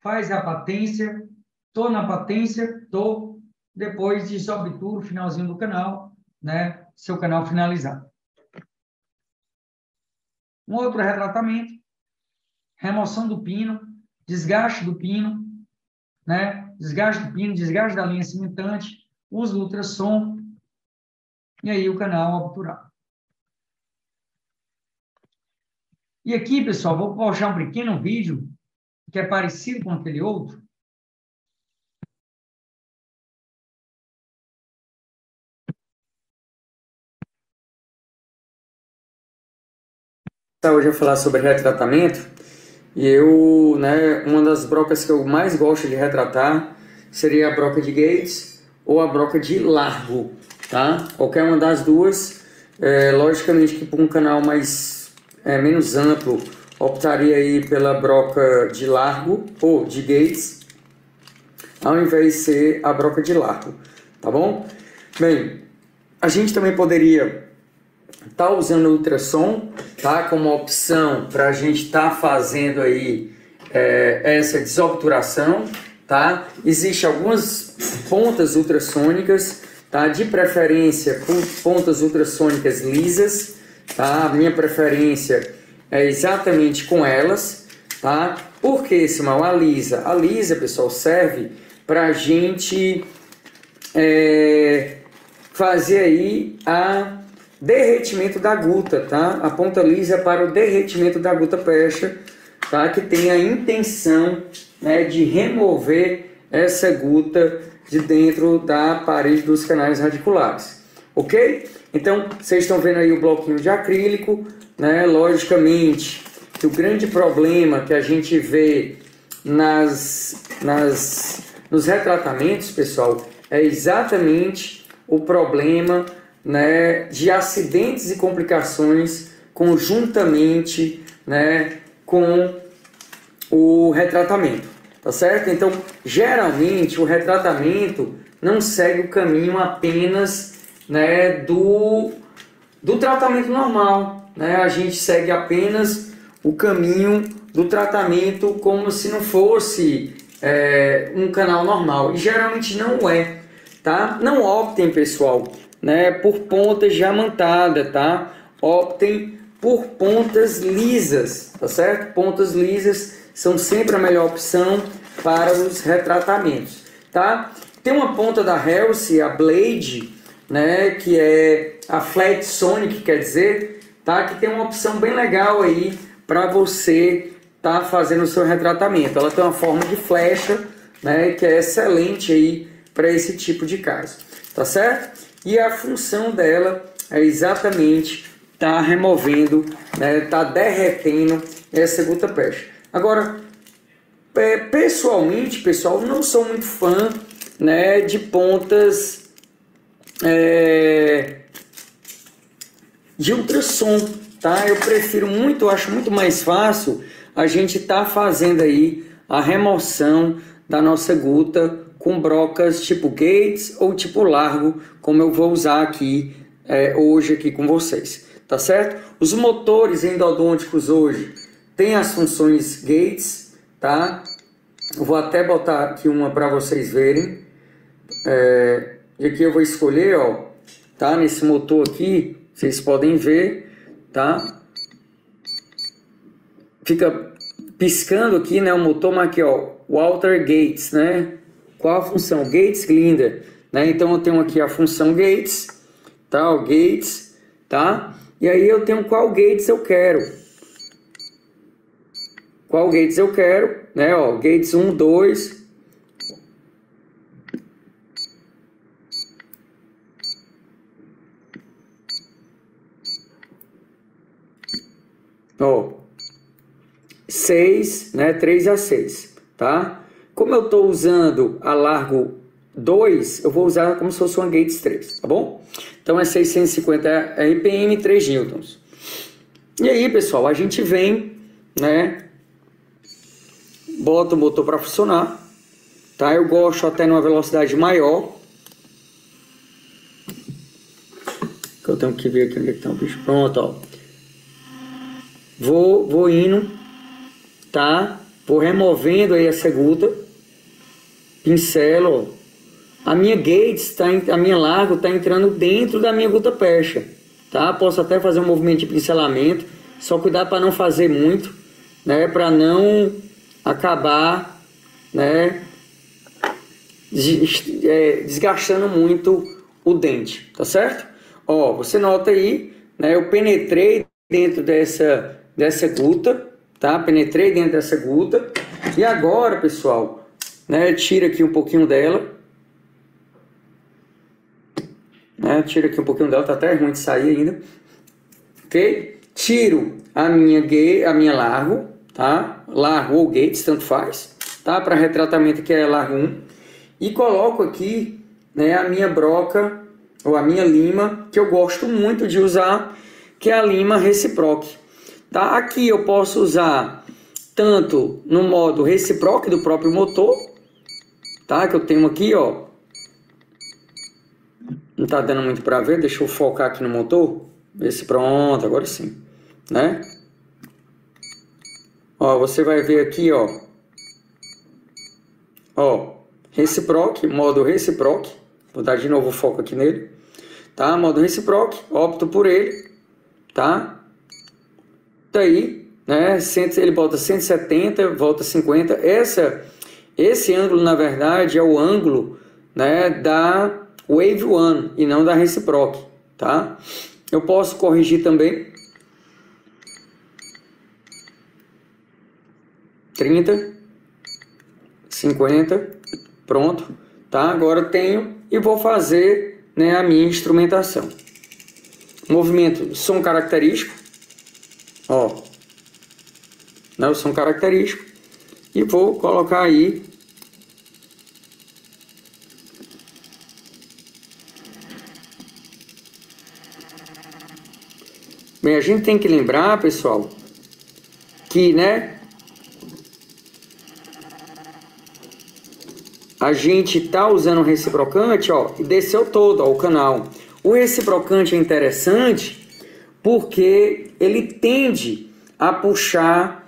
Faz a patência Tô na patência, tô depois desobturo o finalzinho do canal, né? Seu canal finalizado. Um outro retratamento, remoção do pino, desgaste do pino, né? Desgaste do pino, desgaste da linha cimentante, uso do ultrassom, e aí o canal obturado. E aqui, pessoal, vou puxar um pequeno vídeo que é parecido com aquele outro,
hoje a falar sobre retratamento e eu, né, uma das brocas que eu mais gosto de retratar seria a broca de Gates ou a broca de largo, tá? Qualquer uma das duas, é, logicamente que para um canal mais é, menos amplo, optaria aí pela broca de largo ou de Gates, ao invés de ser a broca de largo, tá bom? Bem, a gente também poderia tá usando ultrassom tá? Como opção para a gente estar tá fazendo aí é, essa desobturação tá? Existe algumas pontas ultrassônicas tá? De preferência com pontas ultrassônicas lisas tá? A minha preferência é exatamente com elas tá? Por que Simão? A lisa. A lisa pessoal serve para a gente é, fazer aí a derretimento da guta, tá? A ponta lisa para o derretimento da guta percha, tá? Que tem a intenção né, de remover essa guta de dentro da parede dos canais radiculares, ok? Então, vocês estão vendo aí o bloquinho de acrílico, né? Logicamente, que o grande problema que a gente vê nas, nas, nos retratamentos, pessoal, é exatamente o problema né, de acidentes e complicações conjuntamente né, com o retratamento, tá certo? Então, geralmente o retratamento não segue o caminho apenas né, do, do tratamento normal, né? A gente segue apenas o caminho do tratamento como se não fosse é, um canal normal e geralmente não é, tá? Não optem, pessoal, né, por pontas diamantada, tá? Optem
por pontas lisas, tá certo? Pontas lisas são sempre a melhor opção para os retratamentos, tá? Tem uma ponta da Helsi, a Blade, né, que é a Flat Sonic, quer dizer, tá? Que tem uma opção bem legal aí para você tá fazendo o seu retratamento. Ela tem uma forma de flecha, né, que é excelente aí para esse tipo de caso, tá certo? E a função dela é exatamente tá removendo, né, tá derretendo essa gota peixe. Agora, pessoalmente, pessoal, não sou muito fã, né, de pontas é, de ultrassom, tá? Eu prefiro muito, acho muito mais fácil a gente tá fazendo aí a remoção da nossa gota com brocas tipo Gates ou tipo largo, como eu vou usar aqui é, hoje aqui com vocês, tá certo? Os motores endodônticos hoje têm as funções Gates, tá? vou até botar aqui uma para vocês verem. É, e aqui eu vou escolher, ó, tá? Nesse motor aqui, vocês podem ver, tá? Fica piscando aqui, né? O motor, mas aqui, ó, Walter Gates, né? Qual a função? Gates Glinder. Né? Então eu tenho aqui a função Gates, tá? Gates, tá? E aí eu tenho qual Gates eu quero. Qual Gates eu quero, né? Ó, Gates 1, 2. Ó, 6, né? 3 a 6, tá? Como eu estou usando a largo 2, eu vou usar como se fosse uma Gates 3, tá bom? Então é 650 RPM, 3 newtons. E aí, pessoal, a gente vem, né? Bota o motor para funcionar, tá? Eu gosto até numa velocidade maior. Que eu tenho que ver aqui onde é que tá o bicho. Pronto, ó. Vou, vou indo, tá? Vou removendo aí a segunda pincelo. A minha gates, tá, a minha largo está entrando dentro da minha guta percha. Tá? Posso até fazer um movimento de pincelamento, só cuidar para não fazer muito, né? Para não acabar, né? É, desgastando muito o dente, tá certo? Ó, você nota aí, né? Eu penetrei dentro dessa dessa guta, tá? Penetrei dentro dessa guta e agora, pessoal, né? Tira aqui um pouquinho dela. Né? Tira aqui um pouquinho dela, tá até ruim de sair ainda. Ok? Tiro a minha gay, a minha largo, tá? Largo ou gates, tanto faz, tá? Para retratamento que é largo 1. E coloco aqui, né, a minha broca ou a minha lima, que eu gosto muito de usar, que é a lima reciproque. Tá? Aqui eu posso usar tanto no modo reciproque do próprio motor, tá? Que eu tenho aqui, ó. Não tá dando muito para ver, deixa eu focar aqui no motor. Ver se pronto, agora sim, né? Ó, você vai ver aqui, ó. Ó, reciproque, modo reciproque. Vou dar de novo o foco aqui nele. Tá? Modo reciproque, opto por ele, tá? Tá né? Ele bota 170, volta 50. Essa esse ângulo, na verdade, é o ângulo né, da Wave One e não da Reciproc, tá? Eu posso corrigir também. 30, 50, pronto, tá? Agora tenho e vou fazer né, a minha instrumentação. Movimento, som característico, ó, né, o som característico, e vou colocar aí Bem, a gente tem que lembrar, pessoal, que, né, a gente tá usando o reciprocante, ó, e desceu todo, ó, o canal. O reciprocante é interessante porque ele tende a puxar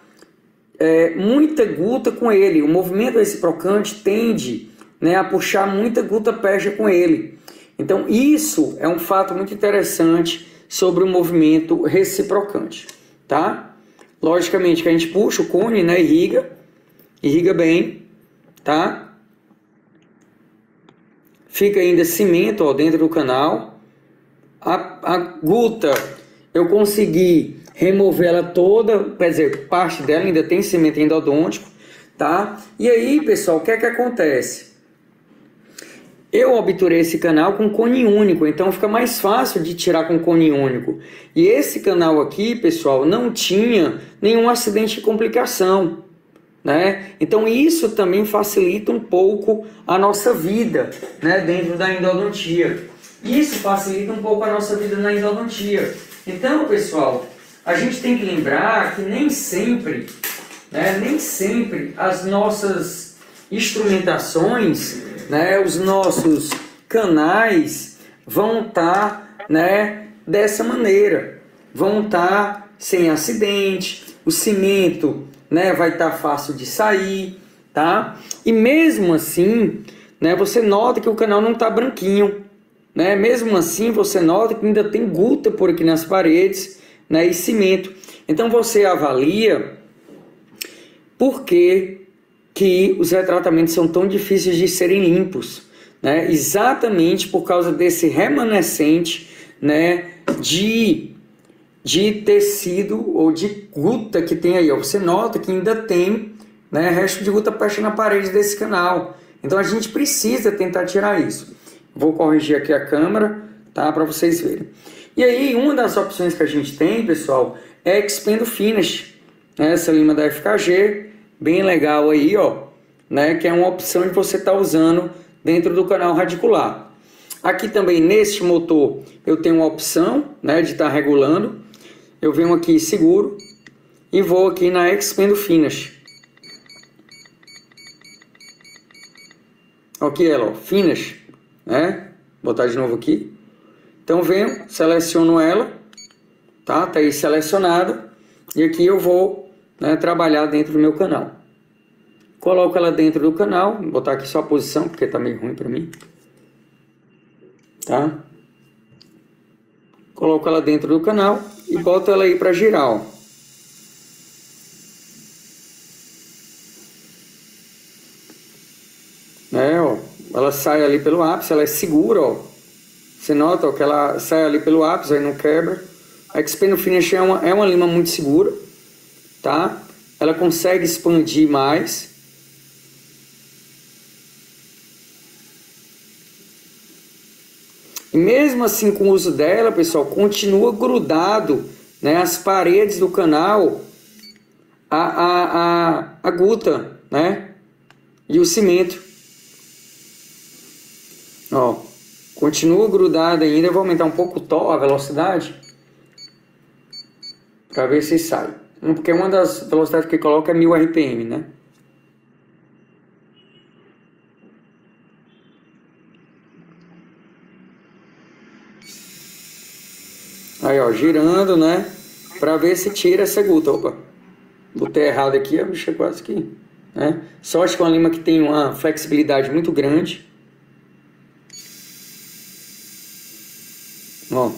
é, muita guta com ele. O movimento reciprocante tende né, a puxar muita guta percha com ele. Então, isso é um fato muito interessante sobre o movimento reciprocante, tá? Logicamente que a gente puxa o cone, né, irriga, irriga bem, tá? Fica ainda cimento ó, dentro do canal. A, a guta, eu consegui remover ela toda, quer dizer, parte dela ainda tem cimento endodôntico, tá? E aí, pessoal, o que é que acontece? Eu obturei esse canal com cone único, então fica mais fácil de tirar com cone único. E esse canal aqui, pessoal, não tinha nenhum acidente de complicação. Né? Então isso também facilita um pouco a nossa vida né? dentro da endodontia. Isso facilita um pouco a nossa vida na endodontia. Então, pessoal, a gente tem que lembrar que nem sempre, né, nem sempre as nossas instrumentações, né, os nossos canais vão estar tá, né, dessa maneira, vão estar tá sem acidente, o cimento né, vai estar tá fácil de sair, tá? E mesmo assim, né, você nota que o canal não está branquinho, né? Mesmo assim, você nota que ainda tem guta por aqui nas paredes né, e cimento. Então você avalia por que, que os retratamentos são tão difíceis de serem limpos. Né? Exatamente por causa desse remanescente né, de, de tecido ou de guta que tem aí. Você nota que ainda tem né, resto de guta presta na parede desse canal. Então a gente precisa tentar tirar isso. Vou corrigir aqui a câmera tá, para vocês verem. E aí, uma das opções que a gente tem, pessoal, é Expendo Finish. Né? Essa lima da FKG, bem legal aí, ó. Né? Que é uma opção que você está usando dentro do canal radicular. Aqui também, neste motor, eu tenho uma opção né, de estar tá regulando. Eu venho aqui seguro e vou aqui na Expendo Finish. Aqui ela, ó, Finish, né? Vou botar de novo aqui. Então venho, seleciono ela, tá? Tá aí selecionada. E aqui eu vou né, trabalhar dentro do meu canal. Coloco ela dentro do canal, vou botar aqui só a posição, porque tá meio ruim para mim. Tá? Coloco ela dentro do canal e boto ela aí para girar, ó. É, ó, ela sai ali pelo ápice, ela é segura, ó. Você nota ó, que ela sai ali pelo ápice, aí não quebra. A Expand Finish é uma, é uma lima muito segura, tá? Ela consegue expandir mais. E mesmo assim, com o uso dela, pessoal, continua grudado né, as paredes do canal, a, a, a, a guta, né? E o cimento. Ó. Continua grudado ainda, eu vou aumentar um pouco a velocidade para ver se sai. Porque uma das velocidades que coloca é 1000 RPM, né? Aí, ó, girando, né? Para ver se tira essa guta. Opa, botei errado aqui, a bicha quase que... Né? Sorte com a lima que tem uma flexibilidade muito grande. Ó.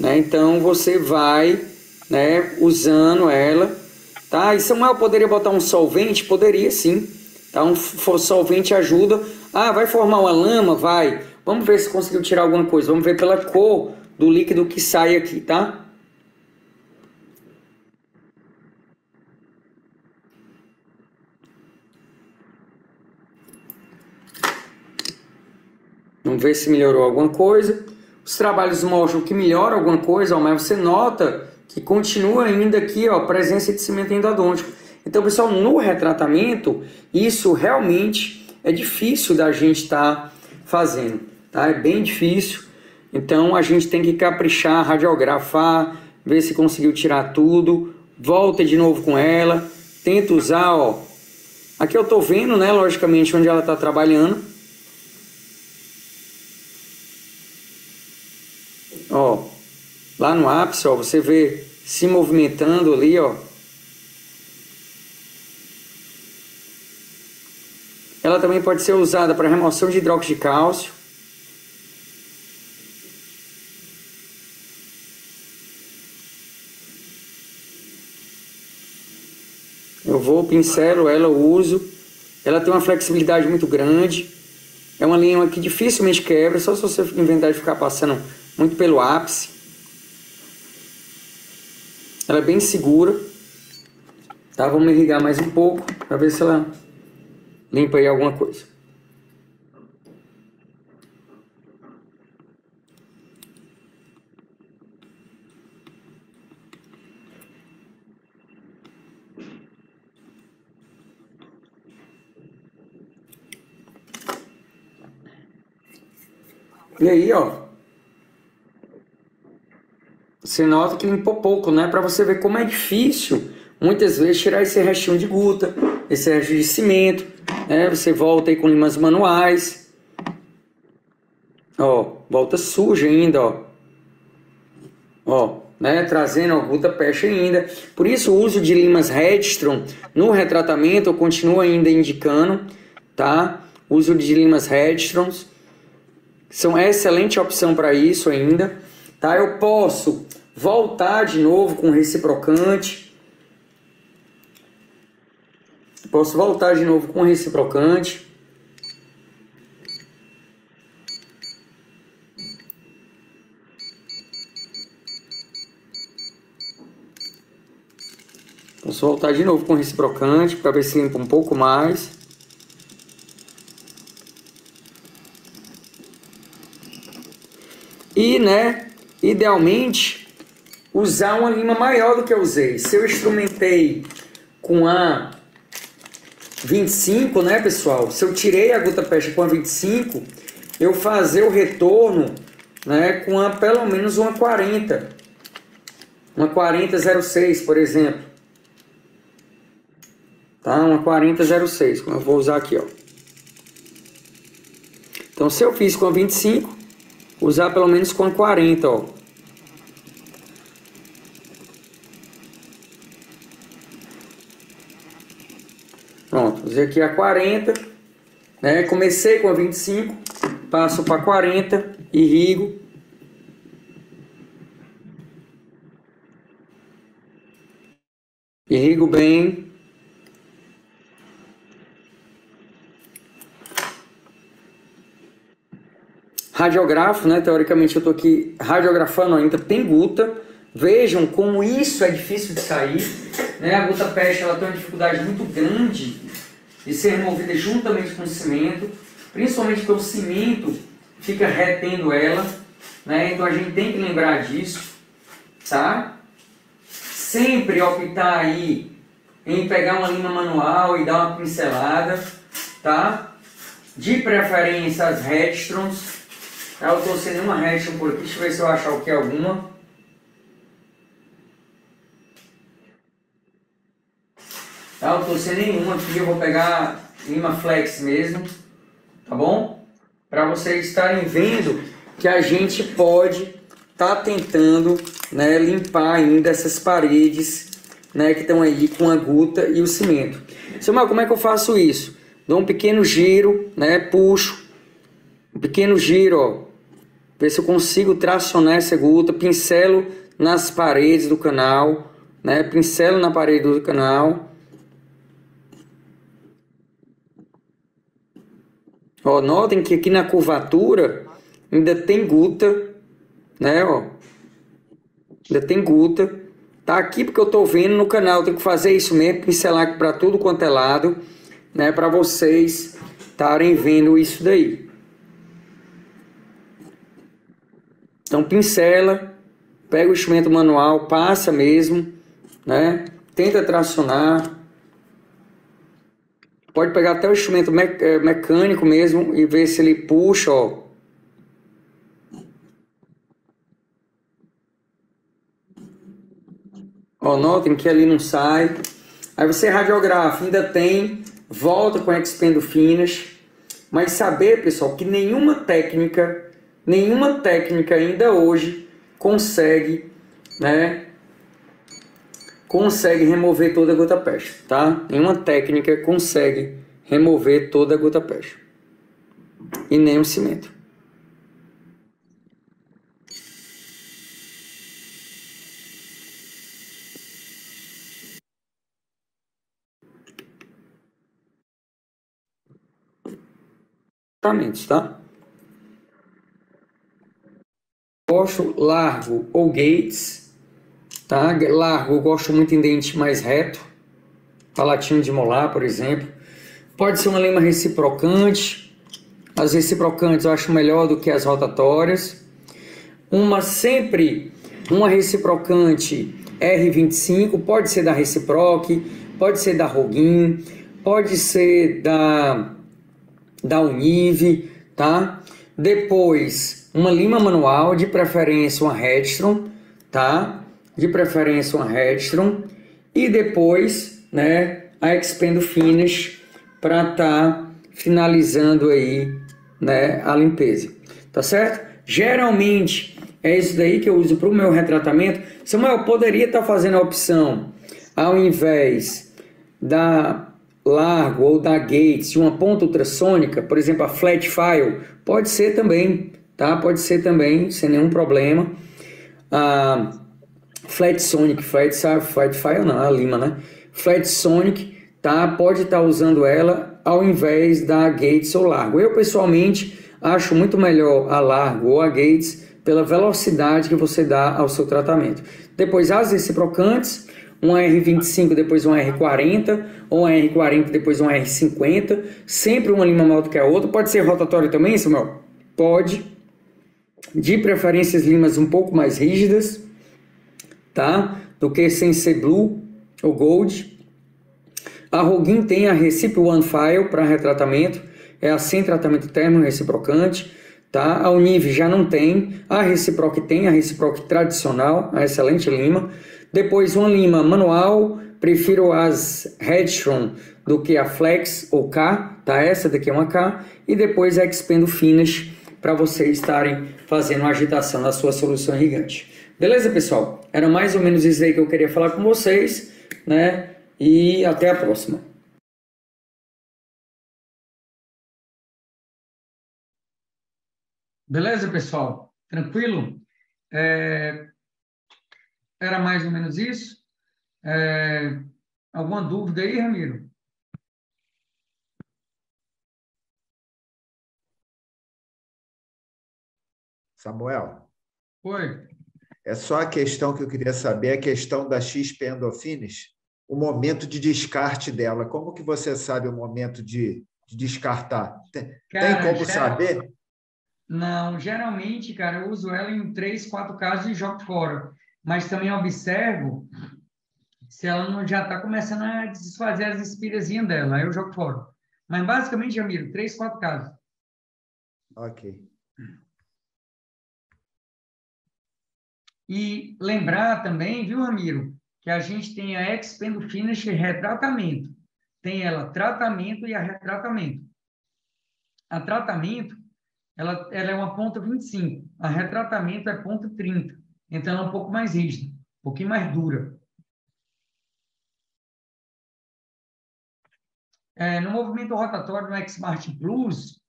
Né? Então você vai né, usando ela. Tá? E Samuel poderia botar um solvente? Poderia sim. Tá? Um solvente ajuda. Ah, vai formar uma lama? Vai. Vamos ver se conseguiu tirar alguma coisa. Vamos ver pela cor do líquido que sai aqui, tá? Vamos ver se melhorou alguma coisa. Os trabalhos mostram que melhora alguma coisa, ó, mas você nota que continua ainda aqui a presença de cimento endodôntico. Então, pessoal, no retratamento, isso realmente é difícil da gente estar tá fazendo, tá? É bem difícil. Então, a gente tem que caprichar, radiografar, ver se conseguiu tirar tudo, volta de novo com ela, tenta usar, ó. Aqui eu tô vendo, né, logicamente, onde ela está trabalhando. Ó, lá no ápice, ó, você vê se movimentando ali, ó. Ela também pode ser usada para remoção de hidróxido de cálcio. Eu vou, pincelo ela, uso. Ela tem uma flexibilidade muito grande. É uma linha que dificilmente quebra, só se você inventar de ficar passando muito pelo ápice. Ela é bem segura. Tá? Vamos irrigar mais um pouco para ver se ela limpa aí alguma coisa. E aí, ó. Você nota que limpou pouco, né? Para você ver como é difícil, muitas vezes, tirar esse restinho de guta, esse restinho de cimento, né? Você volta aí com limas manuais. Ó, volta suja ainda, ó. Ó, né? Trazendo a guta peste ainda. Por isso, o uso de limas Redstone no retratamento, eu continuo ainda indicando, tá? Uso de limas Redstones são excelente opção para isso ainda, tá? Eu posso voltar de novo com reciprocante. Posso voltar de novo com reciprocante. Posso voltar de novo com reciprocante para ver se limpa um pouco mais. E, né, idealmente, usar uma lima maior do que eu usei. Se eu instrumentei com a 25, né, pessoal? Se eu tirei a gota peste com a 25, eu fazer o retorno, né, com a pelo menos uma 40. Uma 4006, por exemplo. Tá? Uma 4006, como eu vou usar aqui, ó. Então, se eu fiz com a 25, usar pelo menos com a 40, ó. Pronto, usei aqui a 40, né? Comecei com a 25, passo para 40, irrigo. Irrigo bem. radiografo, né? Teoricamente eu estou aqui radiografando ainda, tem guta. Vejam como isso é difícil de sair. Né? A guta peste ela tem uma dificuldade muito grande de ser removida juntamente com o cimento, principalmente porque o cimento fica retendo ela. Né? Então a gente tem que lembrar disso. Tá? Sempre optar aí em pegar uma linha manual e dar uma pincelada. Tá? De preferência as Redstrons eu estou sem nenhuma reaction por aqui. Deixa eu ver se eu achar o que é alguma. Tá, eu estou sem nenhuma aqui. Eu vou pegar Lima Flex mesmo. Tá bom? Para vocês estarem vendo que a gente pode tá tentando né, limpar ainda essas paredes né, que estão aí com a guta e o cimento. Samuel, como é que eu faço isso? Dou um pequeno giro, né, puxo, um pequeno giro, ó, ver se eu consigo tracionar essa gota, pincelo nas paredes do canal, né? Pincelo na parede do canal. Ó, notem que aqui na curvatura ainda tem guta, né, ó. Ainda tem guta. Tá aqui porque eu tô vendo no canal, tenho que fazer isso mesmo, pincelar aqui para tudo quanto é lado, né, para vocês estarem vendo isso daí. Então pincela, pega o instrumento manual, passa mesmo, né? Tenta tracionar. Pode pegar até o instrumento me é, mecânico mesmo e ver se ele puxa, ó. Ó, notem que ali não sai. Aí você radiografa, ainda tem, volta com expendo finish. Mas saber, pessoal, que nenhuma técnica nenhuma técnica ainda hoje consegue, né, consegue remover toda a gota peste, tá? Nenhuma técnica consegue remover toda a gota pés. E nem o cimento. Tratamentos, tá? Gosto largo ou gates, tá? Largo, eu gosto muito em dente mais reto, palatinho de molar, por exemplo. Pode ser uma lima reciprocante. As reciprocantes eu acho melhor do que as rotatórias. Uma sempre, uma reciprocante R25, pode ser da Reciproc, pode ser da Roguin, pode ser da da Unive, tá? Depois, uma lima manual, de preferência uma Redstrom, tá? De preferência uma Redstrom. E depois, né, a Expendo Finish para tá finalizando aí, né, a limpeza. Tá certo? Geralmente é isso daí que eu uso para o meu retratamento. Samuel, poderia estar tá fazendo a opção ao invés da largo ou da Gates uma ponta ultrassônica, por exemplo, a flat file, pode ser também, tá? Pode ser também, sem nenhum problema. A flat sonic, flat, flat file não, a lima, né? Flat sonic, tá? Pode estar tá usando ela ao invés da Gates ou largo. Eu pessoalmente acho muito melhor a largo ou a Gates pela velocidade que você dá ao seu tratamento. Depois as reciprocantes, um R25, depois um R40, ou um R40, depois um R50, sempre uma lima maior do que a outra. Pode ser rotatório também, Samuel? Pode. De preferência, limas um pouco mais rígidas, tá? Do que sem ser blue ou gold. A Rogin tem a Recipe One File para retratamento, é a sem tratamento térmico reciprocante. Tá? A Unive já não tem, a Reciproc tem, a Reciproc tradicional, a excelente lima. Depois uma lima manual, prefiro as Redstrom do que a Flex ou K, tá? Essa daqui é uma K. E depois a Expendo Finish para vocês estarem fazendo agitação na sua solução irrigante. Beleza, pessoal? Era mais ou menos isso aí que eu queria falar com vocês, né? E até a próxima.
Beleza, pessoal? Tranquilo? É, era mais ou menos isso. É, alguma dúvida aí, Ramiro?
Samuel.
Oi.
É só a questão que eu queria saber, a questão da XP Endorphins, o momento de descarte dela. Como que você sabe o momento de, de descartar? Tem, Cara, tem como saber?
Não, geralmente, cara, eu uso ela em três, quatro casos e jogo fora mas também observo se ela não já está começando a desfazer as espirazinhas dela. Aí eu jogo fora. Mas basicamente, Jamiro, três, quatro casos.
Ok.
E lembrar também, viu, Ramiro, que a gente tem a Expendo Finish retratamento. Tem ela tratamento e a retratamento. A tratamento, ela, ela é uma ponta 25. A retratamento é ponta 30. Então, ela é um pouco mais rígida, um pouquinho mais dura. É, no movimento rotatório no X-Smart Plus,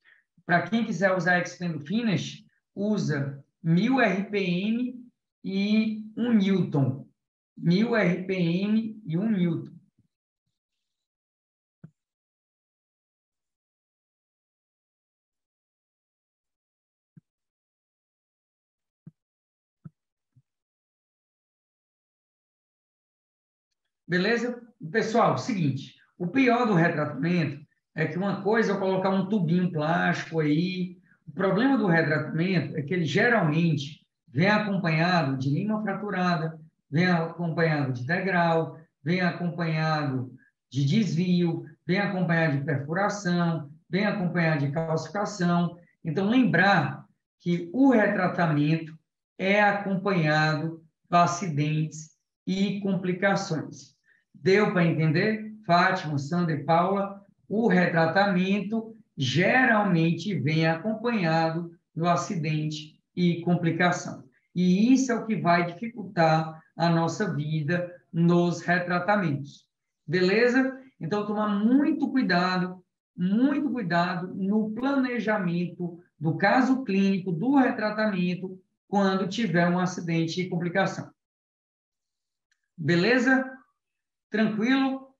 para quem quiser usar Expendo Finish, usa 1000 RPM e 1 Newton. 1000 RPM e 1 Newton. Beleza? Pessoal, seguinte, o pior do retratamento é que uma coisa é colocar um tubinho plástico aí. O problema do retratamento é que ele geralmente vem acompanhado de lima fraturada, vem acompanhado de degrau, vem acompanhado de desvio, vem acompanhado de perfuração, vem acompanhado de calcificação. Então, lembrar que o retratamento é acompanhado de acidentes e complicações. Deu para entender? Fátima, Sandra e Paula, o retratamento geralmente vem acompanhado do acidente e complicação. E isso é o que vai dificultar a nossa vida nos retratamentos. Beleza? Então, tomar muito cuidado
muito cuidado no planejamento do caso clínico, do retratamento, quando tiver um acidente e complicação. Beleza? Tranquilo?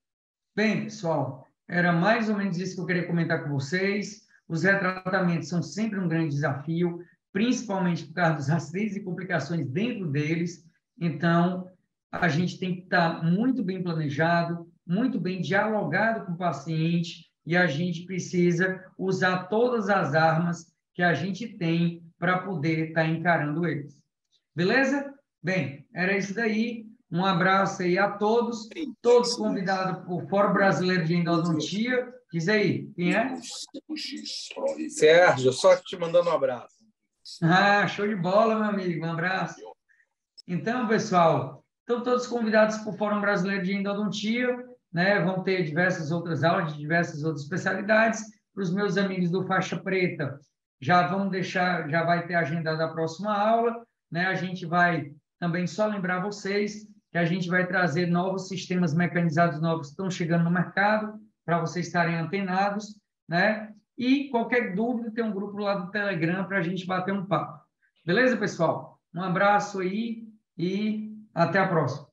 Bem, pessoal, era mais ou menos isso que eu queria comentar com vocês. Os retratamentos são sempre um grande desafio, principalmente por causa dos acidentes e complicações dentro deles. Então, a gente tem que estar muito bem planejado, muito bem dialogado com o paciente e a gente precisa usar todas as armas que a gente tem para poder estar encarando eles. Beleza? Bem, era isso daí. Um abraço aí a todos, todos convidados o Fórum Brasileiro de Endodontia. Diz aí, quem é?
Sérgio, só te mandando um abraço.
Ah, show de bola, meu amigo. Um abraço. Então, pessoal, estão todos convidados para o Fórum Brasileiro de Endodontia. Né? Vão ter diversas outras aulas de diversas outras especialidades. Para os meus amigos do Faixa Preta, já vamos deixar, já vai ter a agenda da próxima aula. Né? A gente vai também só lembrar vocês que a gente vai trazer novos sistemas mecanizados novos que estão chegando no mercado, para vocês estarem antenados, né? E qualquer dúvida, tem um grupo lá do Telegram para a gente bater um papo. Beleza, pessoal? Um abraço aí e até a próxima.